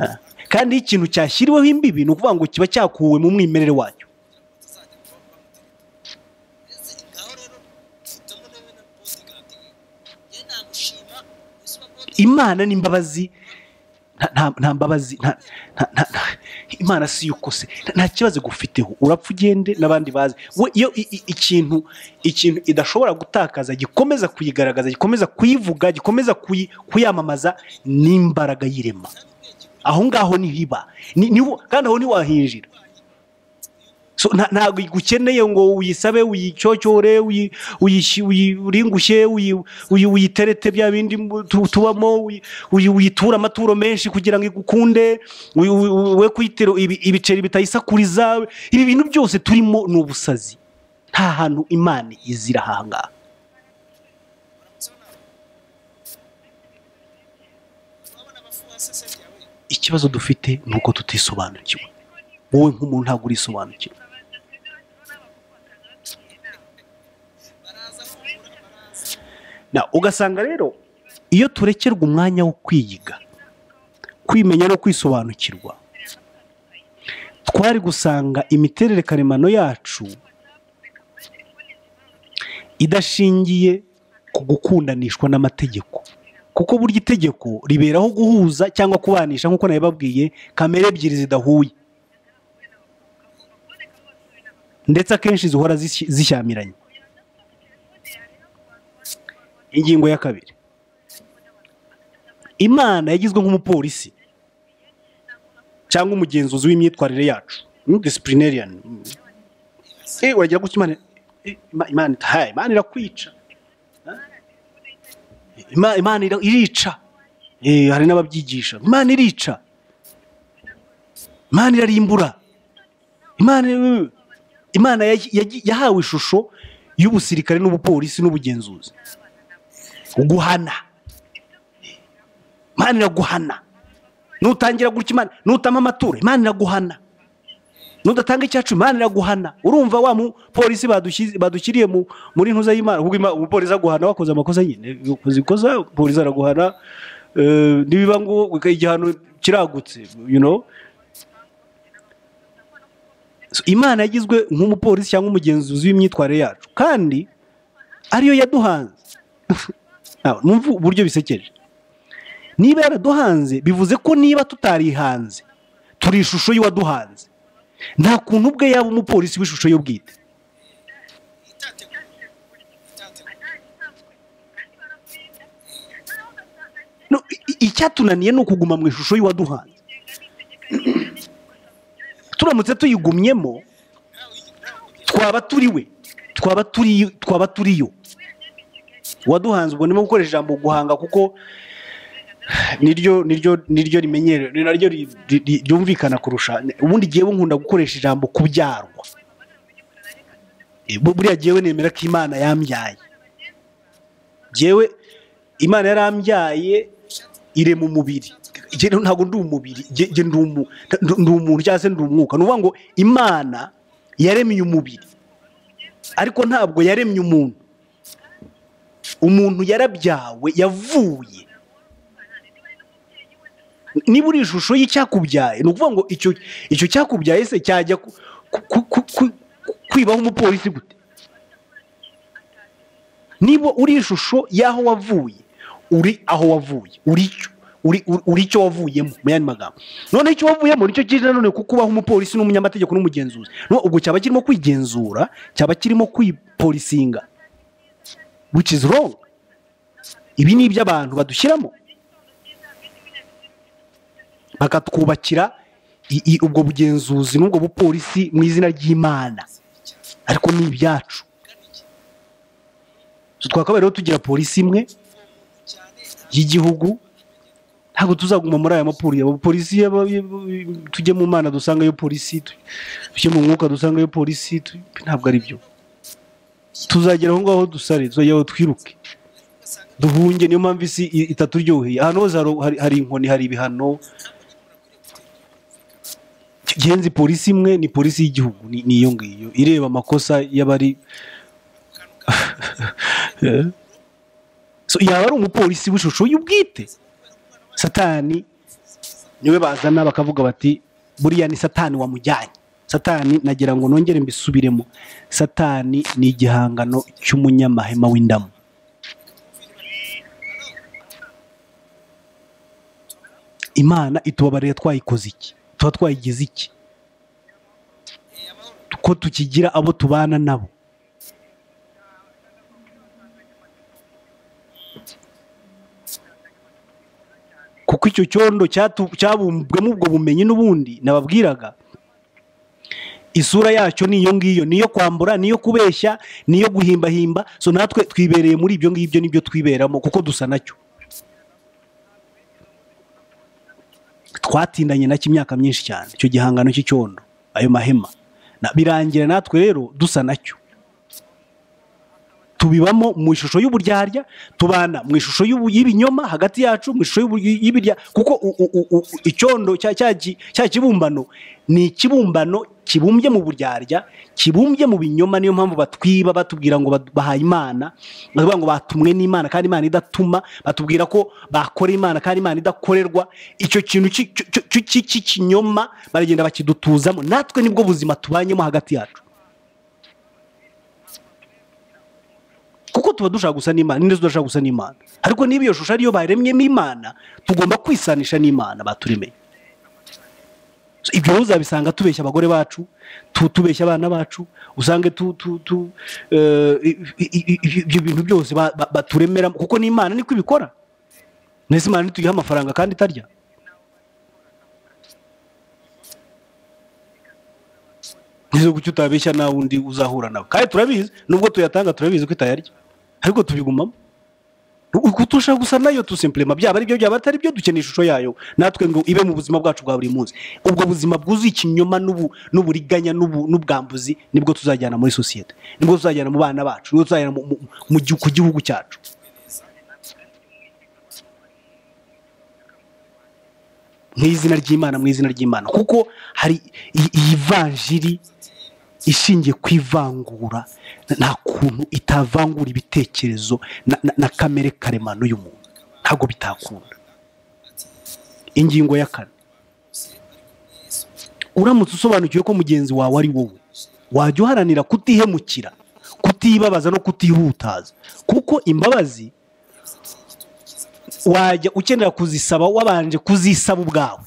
Ah. kandi iyo ikintu cyashyiriweho imbibi ni ukuvuga ngo kiba cyakuwe mu mwimerere wacyo. Imana n'imbabazi nta- mbabazi nta- imana si yo ukose nta- kibazo gufiteho. Urapfa ugende n'abandi bazi. We iyo ikintu ikintu idashobora gutakaza gikomeza kuyigaragaza gikomeza kuyivuga gikomeza kuyamamaza n'imbaraga y'irema. Aho ngaho ni ho kandi aho ntiwahinjira ntabwo igukeneye ngo uyisabe uyicyocyore uyi- uyishi- uyi- uringushye uyi- uyi- uyiterete bya bindi tubamo uyi- uyi- uyiture amaturo menshi kugira ngo igukunde we kuyitera ibi- ibiceri bitayisakuriza. Ibi bintu byose turimo ni ubusazi. Nta hantu imana izira aha ngaha. Urabona abafuha seseri yawe ikibazo dufite ni uko tutisobanukiwe. Wowe nk'umuntu ntabwo urisobanukiwe baraza humura baraza Na, ugasanga rero iyo turekerwa umwanya wo kwiyiga kwimenya no kwisobanukirwa twari gusanga imiterere karemano yacu idashingiye ku gukundanishwa n'amategeko. Kuko burya itegeko riberaho guhuza cyangwa kubanisha nk'uko nabibabwiye kamere ebyiri zidahuye. Ndetse akenshi zihora zish- zishyamiranye. Ingingo ya kabiri. Imana yagizwe nk'umupolisi cyangwa umugenzuzi w'imyitwarire yacu. Disiplinarian eh uragira gutya imana eh, itahaye imana irakwica. Ima- imana irica. Eh, hari n'ababyigisha. Imana irica. Imana irarimbura. Imana yahawe ishusho y'ubusirikare n'ubupolisi n'ubugenzuzi. Guhana. Imana iraguhana nutangira gutya imana? Nutama amaturo. Imana iraguhana nudatanga icyacu imana iraguhana urumva wa mupolisi mu- muri ntuza y'imana? Umupolisi aguhana wakoze amakosa nyine. Ukoze ikosa polisi araguhana. Eh, nibiba ngo igihano kiragutse imana yagizwe nk'umupolisi cyangwa umugenzuzi w'imyitwarire yacu. Kandi ariyo yaduhanze. Nawe, mwumva uburyo bisekeje. Niba yaraduhanze bivuze ko niba tutarihanze turi ishusho y'uwaduhanze. Nta kuntu ubwe yaba umupolisi w'ishusho ye bwite icyatunaniye ni ukuguma mu ishusho y'uwaduhanze. Turamutse tuyigumyemo twaba turi we twaba turi turiyo. Uwaduhanze ubwo ndimo gukoresha ijambo guhanga kuko niryo niryo niryo rimenyerewe ni naryo ryumvikana kurusha. Ubundi jyewe nkunda gukoresha ijambo kubyarwa. Eh, bu- buriya jyewe nemera ko imana yambyaye. Jyewe imana yarambyaye irema umubiri. Ntabwo ndi umubiri. Ndi umuntu cyangwa se ndi umwuka. Ni ukuvuga ngo imana yaremye umubiri. Ariko ntabwo yaremye umuntu. Umuntu yarabyawe yavuye. Niba uri ishusho y'icyakubyaye ni ukuvuga ngo icyo icyo cyakubyaye se cyajya kwibaho umupolisi gute? Niba uri ishusho y'aho wavuye uri aho wavuye uri cyo uri icyo wavuyemo mu yandi magambo. Noneho icyo wavuyemo ni cyo kiri nanone kuko ubaho umupolisi n'umunyamategeko n'umugenzuzi. Ubwo cyaba kirimo kwigenzura cyaba kirimo kwipolisinga which is wrong. Ibi ni iby'abantu badushyiramo. Bakatwubakira ubwo bugenzuzi n'ubwo bupolisi mu izina ry'imana. Ariko ni ibyacu. Twakabaye rero tugira polisi imwe y'igihugu. Ntabwo tuzaguma muri aya mapuri polisi yaba- yaba- tujye mu mana dusangayo polisi tu- tujye mu mwuka dusangayo polisi ntabwo ari byo tuzagera aho ngaho dusare tuzagera aho twiruke. Duhunge niyo mpamvu isi itaturyoheye. Ahantu hose hari- inkoni hari ibihano. Genzi polisi imwe ni polisi y'igihugu ni iyo ngiyo. Ireba amakosa y'abari So, yaba ari umupolisi w'ishusho y'ubwite satani. Niwe bazana bakavuga bati buriya ni satani wamujyanye. Satani nagira ngo nongere mbisubiremo. Satani ni igihangano cy'umunyamahema w'indamu. Imana itubabarira twayikoze iki? Tuba twayigize iki? Ko tukigira abo tubana nabo? Kuko icyo cyondo cyabumbwemo ubwo bumenyi n'ubundi nababwiraga isura yacyo ni iyo ngiyo niyo kwambura niyo kubeshya niyo guhimbahimba. So natwe twibereye muri ibyo ngibyo ni byo twiberamo kuko dusa na cyo. Twatindanye na cyo imyaka myinshi cyane. Icyo gihangano cy'icyondo ayo mahema. Birangira natwe rero dusa na cyo. Tubibamo mu ishusho y'uburyarya tubana mu ishusho y'ibinyoma hagati yacu mu ishusho y'ibirya kuko icyondo cya cya ki- cya kibumbano ni ikibumbano kibumbye mu buryarya kibumbye mu binyoma niyo mpamvu batwiba batubwira ngo bahaye imana bavuga ngo batumwe n'imana kandi imana idatuma batubwira ko bakora imana kandi imana idakorerwa icyo kintu ki- cy- cy- cy- cy- cy'ikinyoma baragenda bakidutuzamo natwe ni bwo buzima tubanyemo hagati yacu tuba dushaka gusa n'imana ninde tudashaka gusa n'imana? Ariko niba iyo shusho ariyo baremyemo imana tugomba kwisanisha n'imana baturemeye ibyo uzabisanga tubeshya abagore bacu tu- tubeshya abana bacu usange tu- tu- tu- eh, ibyo bintu byose ba- ba- baturemeramo kuko n'imana niko ibikora ndetse imana ntituyihe amafaranga kandi itarya. Nizo kuki utabeshya nawe undi uzahura nawe. Kandi turabizi nubwo tuyatanga turabizi ko itayarya. Ariko tubigumamo turashaka gusa na yo tusimplema byaba ari byo byaba atari byo dukeneye ishusho yayo. Natwe ngo ibe mu buzima bwacu bwa buri munsi. Ubwo buzima bwuzuye ikinyoma n'ubu- n'uburiganya n'ubu- n'ubwambuzi ni bwo tuzajyana muri sosiyete ni bwo tuzajyana mu bana bacu ni bwo tuzajyana ku gihugu cyacu. Mu izina ry'imana mu izina ry'imana. Kuko hari iyi vanjiri ishingiye ku ivangura nta kuntu itavangura ibitekerezo na, kamere karemano y'umuntu. Ntabwo bitakunda. Ingingo ya kane. Uramutse usobanukiwe ko mugenzi wawe ari wowe. Wajya uharanira kutihemukira kutibabaza no kutihutaza. Kuko imbabazi wajya ukenera kuzisaba wabanje kuzisaba ubwawe.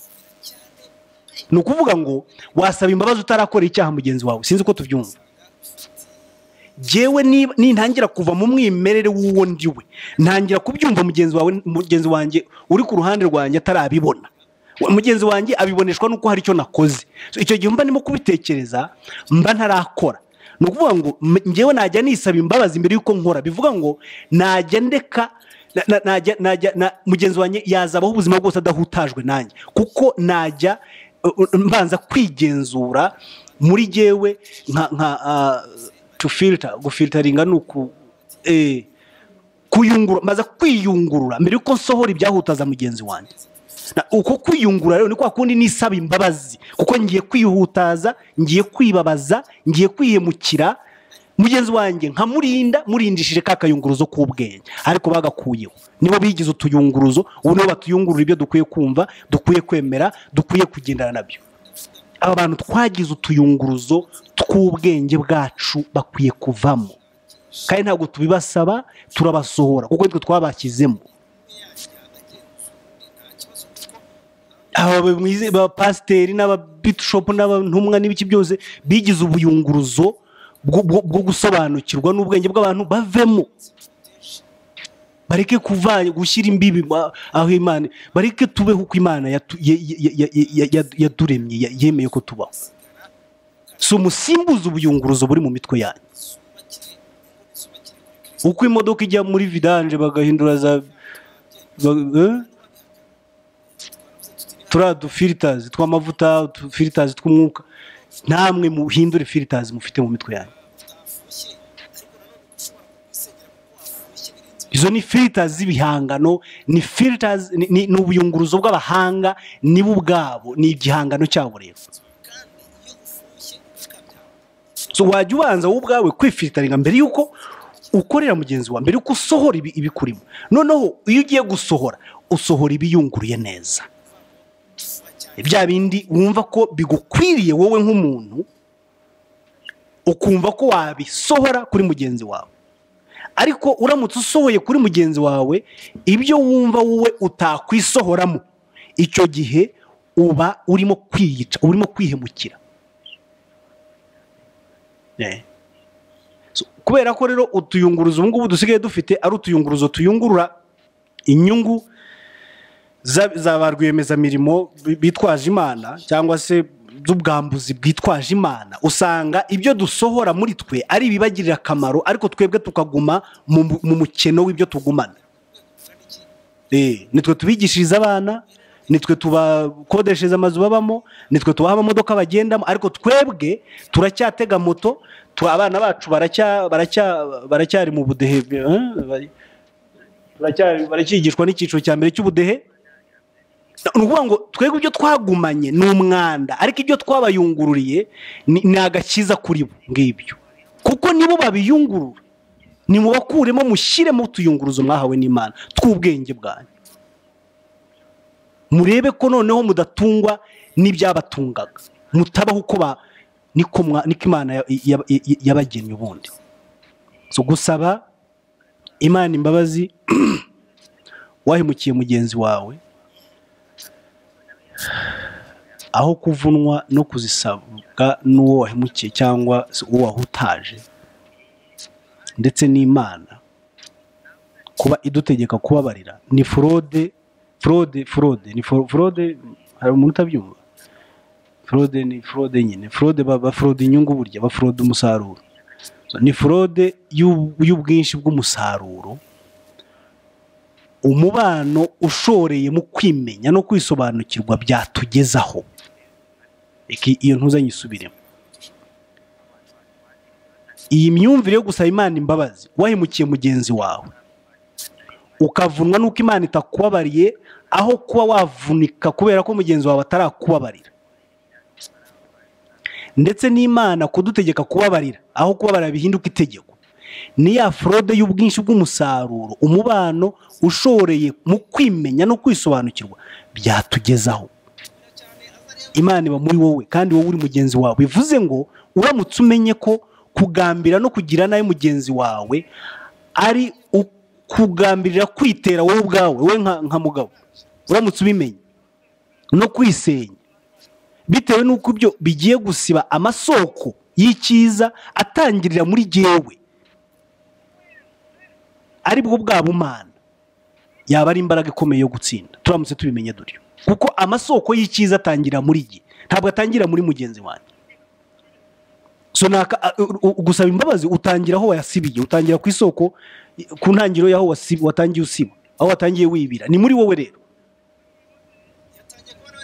Ni ukuvuga ngo wasaba imbabazi utarakora icyaha mugenzi wawe. Sinzi ko tubyumva. Niba- nintangira kuva mu mwimerere w'uwo ndi we ntangira kubyumva mugenzi wawe mugenzi wanjye uri ku ruhande rwanjye atarabibona. Mugenzi wanjye abiboneshwa n'uko hari icyo nakoze. Icyo gihe mba ndimo kubitekereza mba ntarakora. Ni ukuvuga ngo njyewe najya nisaba imbabazi mbere y'uko nkora. Bivuga ngo najya ndeka mugenzi wanjye yazabaho ubuzima bwose adahutajwe nanjye. Kuko najya mbanza kwigenzura muri jyewe nka nka uh, to filter. Gufilteringa ni uku eh, kuyungurura maze kwiyungurura. Mbere yuko nsohora ibyahutaza mugenzi wanjye. Uko kwiyungura rero ni kwa kundi nisaba imbabazi. Kuko ngiye kwihutaza ngiye kwibabaza ngiye kwihemukira mugenzi wanjye nkamurinda murindishije ka kayunguruzo k'ubwenge. Ariko bagakuyeho. Nibo bigize utuyunguruzo ubu nibo batuyungurura ibyo dukwiye kumva dukwiye kwemera dukwiye kugendana na byo. Aba bantu twagize utuyunguruzo tw'ubwenge bwacu bakwiye kuvamo. Kandi ntabwo tubibasaba turabasohora. Kuko nitwe twabashyizemo. Abapasiteri n'ababishopu n'abantumwa n'ibiki byose bigize ubuyunguruzo bwo- gusobanukirwa n'ubwenge bw'abantu bavemo. Bareke kuva gushyira imbibi aho imana bareke tubeho uko imana yatu- ya- ya- ya- ya- ya- yaturemye ya- yemeye ko tubaho. Si umusimbuza ubuyunguruzo buri mu mitwe yanyu. Uko imodoka ijya muri vidanje bagahindura za eh? turiya dufiritazi tw'amavuta udufiritazi tw'umwuka. Namwe muhindure filitazi mufite mu mitwe yanyu. Izo ni filitazi z'ibihangano ni filitazi ni- ubuyunguruzo bw'abahanga nibo ubwabo ni igihangano cyabo rero. Wajya ubanza wowe ubwawe kwifilitaringa mbere y'uko ukorera mugenzi wawe mbere y'uko usohora ibi- ibikurimo noneho iyo ugiye gusohora usohora ibiyunguruye neza. Bya bindi wumva ko bigukwiriye wowe nk'umuntu ukumva ko wabisohora kuri mugenzi wawe. Ariko uramutse usohoye kuri mugenzi wawe ibyo wumva wowe utakwisohoramo. Icyo gihe uba urimo kwiyica urimo kwihemukira. Eh. Kubera ko rero utuyunguruzo ubu ngubu dusigaye dufite ari utuyunguruzo tuyungurura inyungu za ba rwiyemezamirimo bi- bitwaje imana cyangwa se z'ubwambuzi bwitwaje imana usanga ibyo dusohora muri twe ari ibibagirira akamaro ariko twebwe tukaguma mu mu- mu mukino w'ibyo tugumana. Eh, nitwe tubigishiriza abana nitwe tubakodeshereza amazu babamo nitwe tubaha amamodoka bagendamo ariko twebwe turacyatega moto abana bacu baracya- baracya- baracyari mu budehe eh, baracyigishwa n'icyiciro cya mbere cy'ubudehe ni ukuvuga ngo twebwe ibyo twagumanye ni umwanda ariko ibyo twabayungururiye ni agakiza kuri bo ngibyo. Kuko nibo babiyungurura. Nimubakuremo mushyiremo utuyunguruzo mwahawe n'imana. Tw'ubwenge bwanyu. Murebe ko noneho mudatungwa n'ibyabatungaga. Mutabaho uko ba niko imana ya- ya- ya- yabagennye ubundi. So gusaba imana imbabazi wahemukiye mugenzi wawe aho kuvunwa no kuzisabwa n'uwo wahemukiye cyangwa uwo wahutaje ndetse n'imana kuba idutegeka kubabarira ni forode forode forode ni fo- forode hari umuntu utabyumva? Forode ni forode nyine forode ba forode inyungu burya ba forode umusaruro. Ni forode y'u- y'ubwinshi bw'umusaruro. Umubano ushoreye mu kwimenya no kwisobanukirwa byatugezaho. Iyo ntuzanye isubiremo iyi myumvire yo gusaba imana imbabazi wahemukiye mugenzi wawe. Ukavunwa n'uko imana itakubabariye aho kuba wavunika kubera ko mugenzi wawe atarakubabarira. Ndetse n'imana kudutegeka kubabarira aho kubabarira bihinduka itegeko. Ni ya forode y'ubwinshi bw'umusaruro umubano ushoreye mu kwimenya no kwisobanukirwa. Byatugezaho imana iba muri wowe kandi wowe uri mugenzi wawe. Bivuze ngo uramutse umenye ko kugambira no kugira nabi mugenzi wawe ari ukugambirira kwitera wowe ubwawe wowe nka mugabo. Uramutse ubimenye. No kwisenya. Bitewe n'uko ibyo bigiye gusiba amasoko y'icyiza atangirira muri jyewe ari bwo bwa bumana. Yaba ari imbaraga ikomeye yo gutsinda. Turamutse tubimenye dutyo. Kuko amasoko y'icyiza atangirira muri jye ntabwo atangira muri mugenzi wanjye. Gusaba imbabazi utangira aho wayasibiye. Utangira ku isoko ku ntangiriro y'aho watangiye usiba. Aho watangiye wibira. Ni muri wowe rero. Yatangiye kubona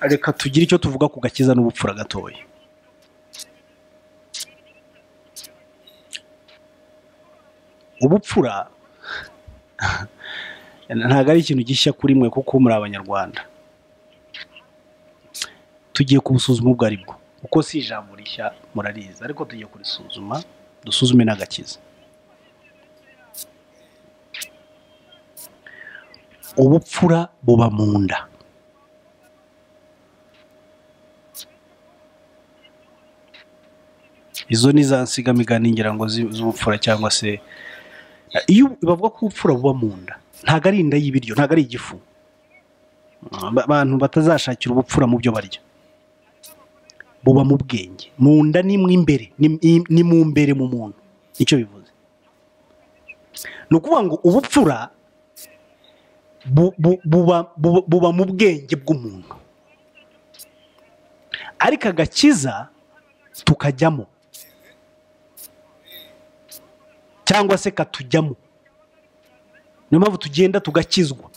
reka tugire icyo tuvuga ku gakiza n'ubupfura gatoya. Ubupfura ntabwo ari ikintu gishya kuri mwe kuko muri abanyarwanda. Tugiye kubusuzuma ubwo ari bwo. Kuko si ijambo rishya murarizi ariko tugiye kurisuzuma dusuzume n'agakiza. Ubupfura buba mu nda. Izo ni za nsigamigani ngira ngo z'ubupfura cyangwa se iyo bavuga ko ubupfura buba mu nda ntabwo ari inda y'ibiryo ntabwo ari igifu. Ba- abantu batazashakira ubupfura mu byo barya. Buba mu bwenge. Mu nda ni mu imbere ni mu mbere mu muntu. Nicyo bivuze. Ni ukuvuga ngo ubupfura bu- bu- buba buba- buba mu bwenge bw'umuntu. Ariko agakiza tukajyamo. Cyangwa se katujyamo. Niyo mpamvu tugenda tugakizwa.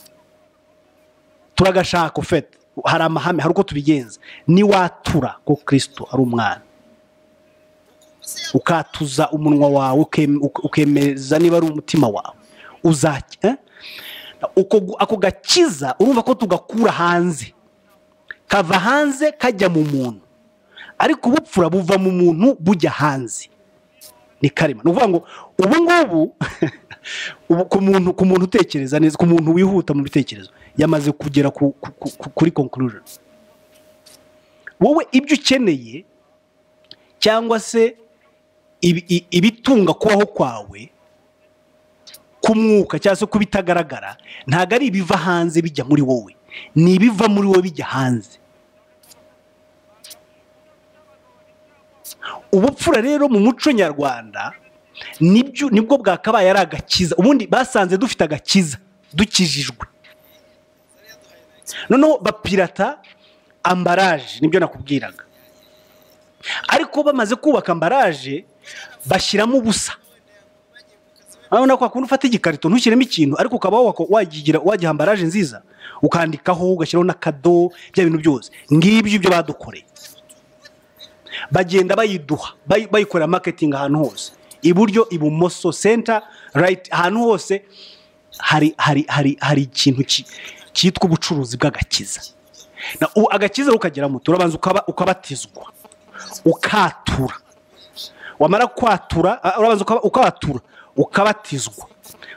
Turagashaka ufite. Hari amahame hari uko tubigenza. Niwatura ko kirisito ari umwana. Ukatuza umunwa wawe ukem- uke- ukemeza niba ari umutima wawe. Uzaki eh? Ako gakiza urumva ko tugakura hanze. Kava hanze kajya mu muntu. Ariko ubupfura buva mu muntu bujya hanze. Ni karema ni ukuvuga ngo ubu ngubu ubu ku muntu ku muntu utekereza neza ku muntu wihuta mu bitekerezo yamaze kugera ku- ku- ku- kuri conclusion. Wowe ibyo ukeneye cyangwa se ibitunga kubaho kwawe k'umwuka cyangwa se ku bitagaragara ntabwo ari ibiva hanze bijya muri wowe. Ni ibiva muri wowe bijya hanze. Ubupfura rero mu muco nyarwanda ni byo ni bwo bwakabaye ari agakiza. Ubundi basanze dufite agakiza dukijijwe. Noneho bapirata ambaraje ni byo nakubwiraga. Ariko bamaze kubaka ambaraje bashyiramo ubusa. Urabona ko wakunda ufata igikarito ntushyiremo ikintu ariko ukaba wagigira wagiha ambaraje nziza ukandikaho ugashyiraho n'akado bya bintu byose. Ngibyo ibyo badukoreye. Bagenda bayiduha bayi- bayikorera maketingi ahantu hose. Iburyo ibumoso senta rayiti ahantu hose hari hari hari hari ikintu ki- cyitwa ubucuruzi bw'agakiza. Agakiza ukageramo turabanza ukaba- ukabatizwa ukatura. Wamara kwatura urabanza ukaba- ukabatura ukabatizwa.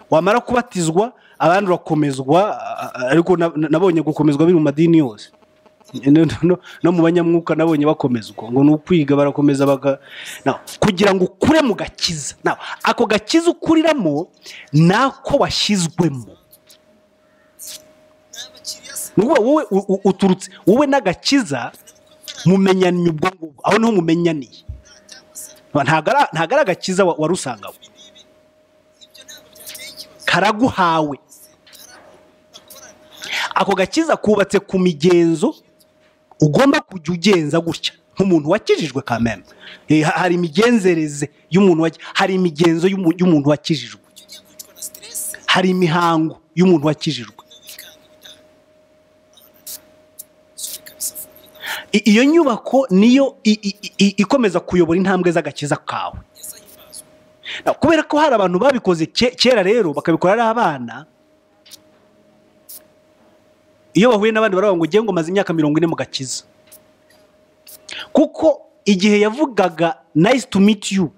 Wamara kubatizwa abandi urakomezwa ariko na- na- nabonye gukomezwa biri mu madini yose. No, mu banyamwuka nabonye bakomezwa ngo ni ukwiga barakomeza kugira ngo ukure mu gakiza. Ako gakiza ukuriramo ni ako washyizwemo. Ni wowe uturutse wowe n'agakiza mumenyanye ubwo ngubwo aho ni ho mumenyaniye. Ntabwo ari agakiza wa- wari usanganywe karaguhawe. Ako gakiza kubatse ku migenzo ugomba kujya ugenza gutya. Nk'umuntu wakijijwe kameme Eh, ha- hari imigenzereze y'umuntu hari imigenzo y'umu- y'umuntu wakijijwe. Hari imihango y'umuntu wakijijwe. Iyo nyubako niyo ikomeza kuyobora intambwe z'agakiza kawe. Kubera ko hari abantu babikoze ke- kera rero bakabikora ari abana iyo bahuye n'abandi baravuga ngo ugiye ngo maze imyaka mirongo ine mu gakiza. Kuko igihe yavugaga nice to meet you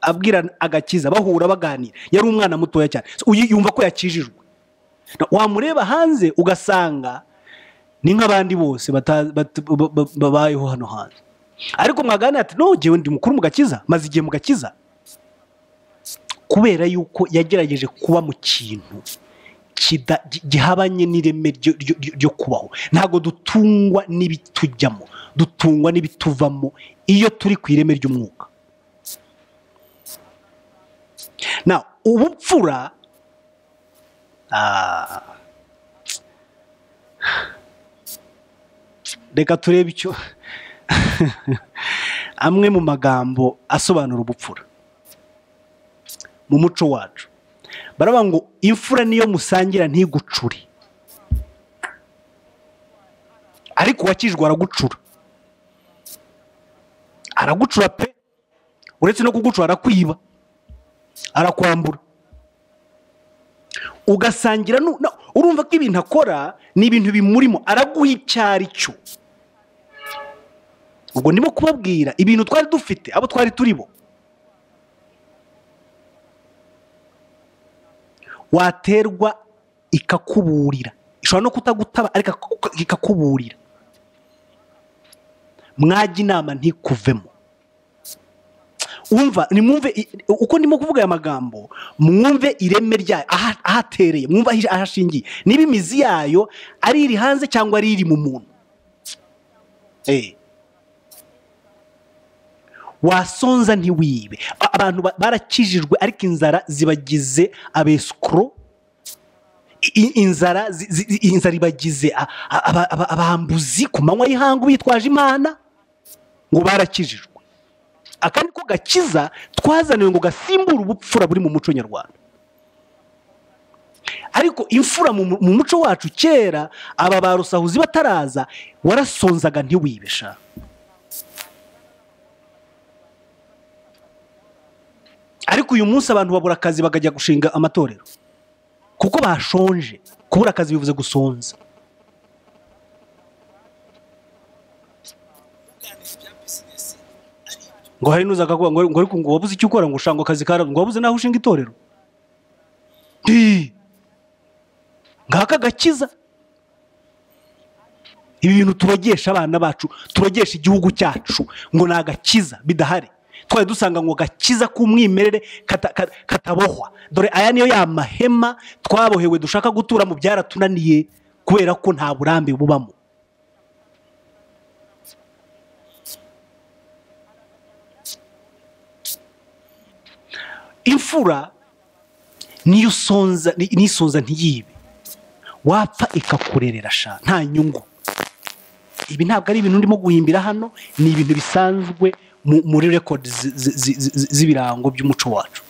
abwira agakiza bahura baganira. Yari umwana mutoya cyane. Yumva ko yakijijwe. Wamureba hanze ugasanga ni nk'abandi bose babayeho hano hanze ariko mwaganira ati no ngewe ndi mukuru mu gakiza. Maze igihe mu gakiza. Kubera yuko yagerageje kuba mu kintu. Gihabanye n'ireme ryo- kubaho. Ntabwo dutungwa n'ibitujyamo dutungwa n'ibituvamo iyo turi ku ireme ry'umwuka. Na ubupfura ah, reka turebe icyo amwe mu magambo asobanura ubupfura mu muco wacu. Baravuga ngo imfura niyo musangira ntigucure. Ariko uwakijwe aragucura. Aragucura pe. Uretse no kugucura arakwiba. Arakwambura. Ugasangira urumva ko ibintu akora ni ibintu bimurimo. Araguha icyo ari cyo. Ubwo ndimo kubabwira ibintu twari dufite abo twari turi waterwa ikakuburira. Ishobora no kutagutaba ariko ikaku- ikakuburira. Mwajya inama ntikuvemo. Umva nimwumve uko ndimo kuvuga aya magambo mwumve ireme ryayo aha- ahatereye mwumve aho ashingiye niba imizi yayo ari iri hanze cyangwa ari iri mu muntu. Eh. Wasonza ntiwibe. Abantu ba- barakijijwe ariko inzara zibagize abesikoro inzara inzara ibagize abambuzi ku manywa y'ihangu bitwaje imana ngo barakijijwe. Aka niko gakiza twazaniwe ngo gasimbure ubupfura buri mu muco nyarwanda. Ariko imfura mu mu muco wacu kera aba ba rusahuzi bataraza warasonzaga ntiwibesha ariko uyu munsi abantu babura akazi bakajya gushinga amatorero. Kuko bashonje. Kubura akazi bivuze gusonza. Ngo hari n'uza akavuga ngo ngo wabuze icyo ukora ngo ushanga akazi karabuze ngo wabuze n'aho ushinga itorero. Ngaka gakiza. Ibi bintu turogesha abana bacu turogesha igihugu cyacu ngo ni agakiza bidahari. Twari dusanga ngo gakiza k'umwimerere kata- ka- katabohwa. Dore aya niyo ya mahema twabohewe dushaka guturamo byaratunaniye kubera ko nta burambe bubamo. Imfura niyo usonza ni- nisonza ntiyibe. Wapfa ikakurerera sha nta nyungu. Ibi ntabwo ari ibintu ndimo guhimbira hano ni ibintu bisanzwe muri rekodi zi- zi- zi- zi- z'ibirango by'umuco wacu.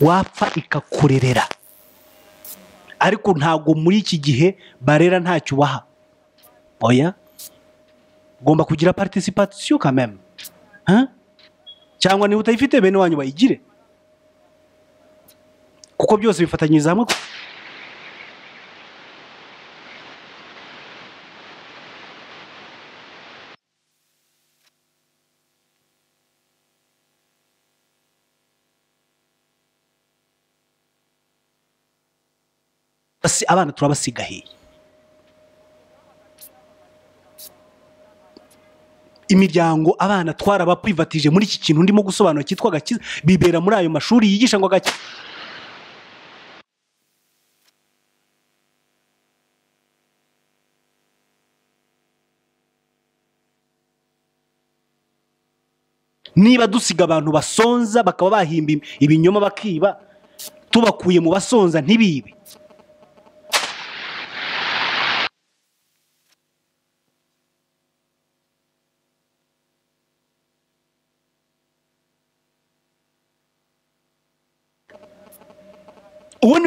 Wapfa ikakurerera. Ariko ntabwo muri iki gihe barera ntacyo ubaha. Oya? Ugomba kugira participation Hein? cyangwa niba utayifite bene wanyu bayigire. Kuko byose bifatanyiriza hamwe abana turabasigahiye imiryango abana twarabaprivatije muri iki kintu ndimo gusobanura cyitwa agakiza bibera muri ayo mashuri yigisha ngo agakiza niba dusiga abantu basonza bakaba bahimba ibinyoma bakiba tubakuye mu basonza ntibibe.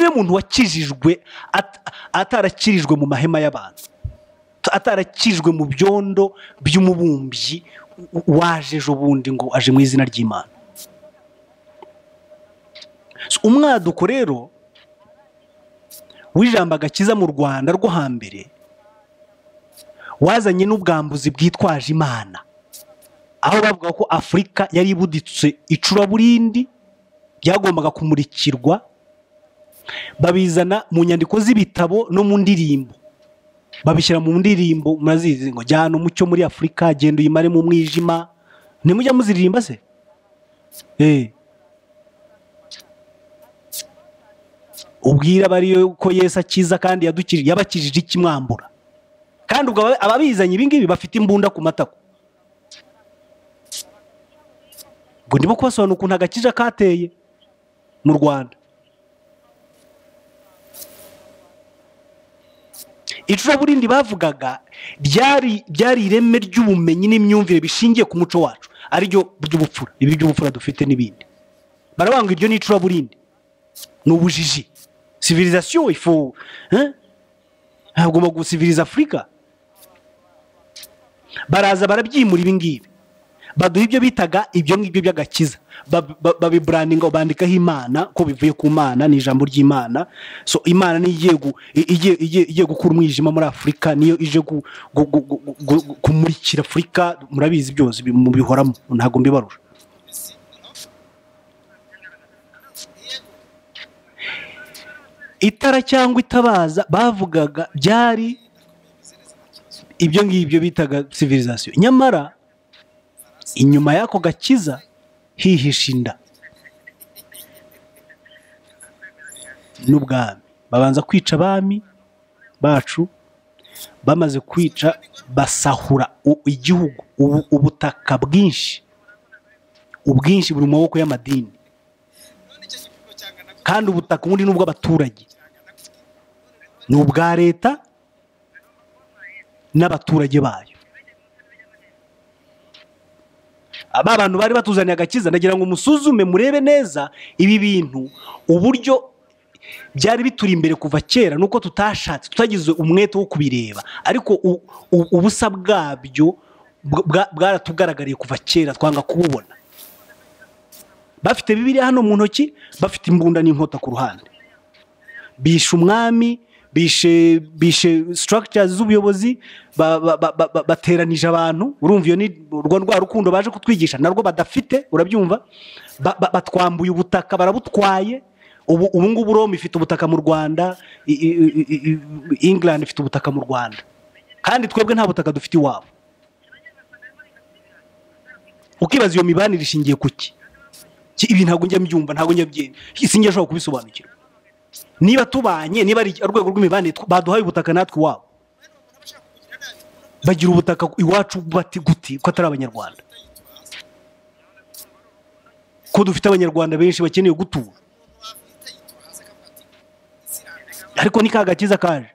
Ni we muntu wakijijwe at- atarakirijwe mu mahema y'abantu. Atarakirijwe mu byondo by'umubumbyi waje ejo bundi ngo aje mu izina ry'imana. Umwaduko rero w'ijambo agakiza mu rwanda rwo hambere wazanye n'ubwambuzi bwitwaje imana. Aho bavuga ko afurika yari ibuditse icuraburindi byagombaga kumurikirwa babizana mu nyandiko z'ibitabo no mu ndirimbo. Babishyira mu ndirimbo murazizi ngo jyana umucyo muri afurika genda uyimare mu mwijima. Ntimujya muziririmba se? Eh. ubwira abariyo ko yesu akiza kandi yabakijije ikimwambura kandi ubwo aba- ababizanye ibi ngibi bafite imbunda ku matako. Ubwo ndimo kubasobanura ukuntu agakiza kateye mu rwanda. Icuraburindi bavugaga ryari ireme ry'ubumenyi n'imyumvire bishingiye ku muco wacu. Ariryo ry'ubupfura ibi by'ubupfura dufite n'ibindi. Barabanga iryo ni icuraburindi. Ni ubujiji. Civilisation ifu ntagomba gusiviriza afurika baraza barabyimura ibi ngibi. Baduha ibyo bitaga ibyo ngibyo by'agakiza. Ba- ba- babiburandinga bandikaho imana ko bivuye ku mana ni ijambo ry'imana. So imana niyo igiye gukura umwijima muri afurika niyo ije kumurikira afurika murabizi byose bi- mubihoramo. Ntabwo mbibarusha itara cyangwa itabaza bavugaga byari ibyo ngibyo bitaga civilisation nyamara inyuma y'ako gakiza hihishe inda. N'ubwami. Babanza kwica abami bacu bamaze kwica basahura igihugu ubu- ubutaka bwinshi. Ubwinshi buri mu maboko y'amadini. Kandi ubutaka ubundi ni ubw'abaturage ni ubwa leta n'abaturage bayo. Aba bantu bari batuzaniye agakiza ndagira ngo musuzume murebe neza ibi bintu uburyo byari bituri imbere kuva kera nuko tutashatse tutagize umwete wo kubireba. Ariko ubusa bwabyo bwa- bwa- bwaratugaragariye kuva kera twanga kububona. Bafite bibiriya hano mu ntoki bafite imbunda n'inkota ku ruhande. Bishe umwami bishe structures z'ubuyobozi ba- ba- ba- ba- ba- bateranije abantu. Urumva iyo ni urwo rwa rukundo baje kutwigisha narwo badafite urabyumva. Ba- ba- batwambuye ubutaka barabutwaye. Ubu ubu ngubu rome ifite ubutaka mu rwanda england ifite ubutaka mu rwanda. Kandi twebwe nta butaka dufite iwabo. Ukibaza iyo mibanire ishingiye ku ki? Ibi ntabwo njya mbyumva ntabwo njya byemera sinjya ashobora kubisobanukirwa. Niba tubanye niba ari urwego rw'imibanire baduhaye ubutaka natwe iwabo. Bagira ubutaka iwacu bati guti ko atari abanyarwanda. Ko dufite abanyarwanda benshi bakeneye gutura. Ariko ni ka gakiza kaje.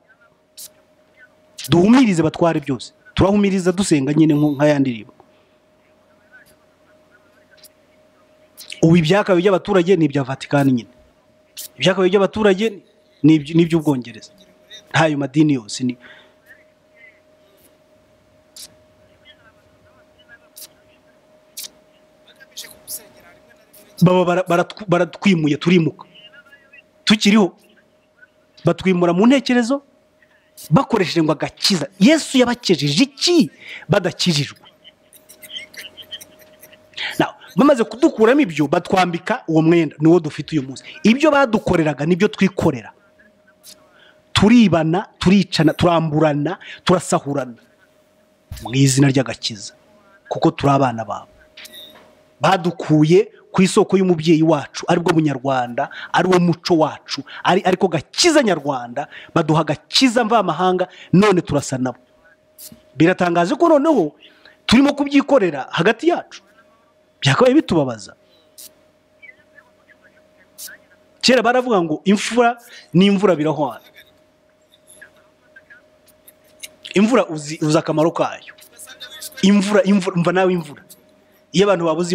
Duhumirize batware byose. Turahumiriza dusenga nyine nko- nk'aya ndirimbo. Ubu ibyakabaye by'abaturage ni ibya vatikani nyine. Ibyakabaye by'abaturage ni iby- ni iby'ubwongereza. Ntayo madini yose ni baba bara- baratw- baratwimuye turimuka. Tukiriho. Batwimura mu ntekerezo bakoresheje ngo agakiza. Yesu yabakejeje iki? Badakijijwe. Bamaze kudukuramo ibyo batwambika uwo mwenda niwo dufite uyu munsi. Ibyo badukoreraga ni byo twikorera. Turibana turicana turamburana turasahurana. Mu izina ry'agakiza. Kuko turi abana babo. Badukuye ku isoko y'umubyeyi wacu ari bwo munyarwanda ari wo muco wacu ari ariko gakiza nyarwanda baduha agakiza mvamahanga none turasa nabo. Biratangaje ko noneho turimo kubyikorera hagati yacu. Byakabaye bitubabaza kera baravuga ngo imfura n'imvura birahwana imvura uzi akamaro kayo. Imvura imvura umva nawe imvura. Iyo abantu babuze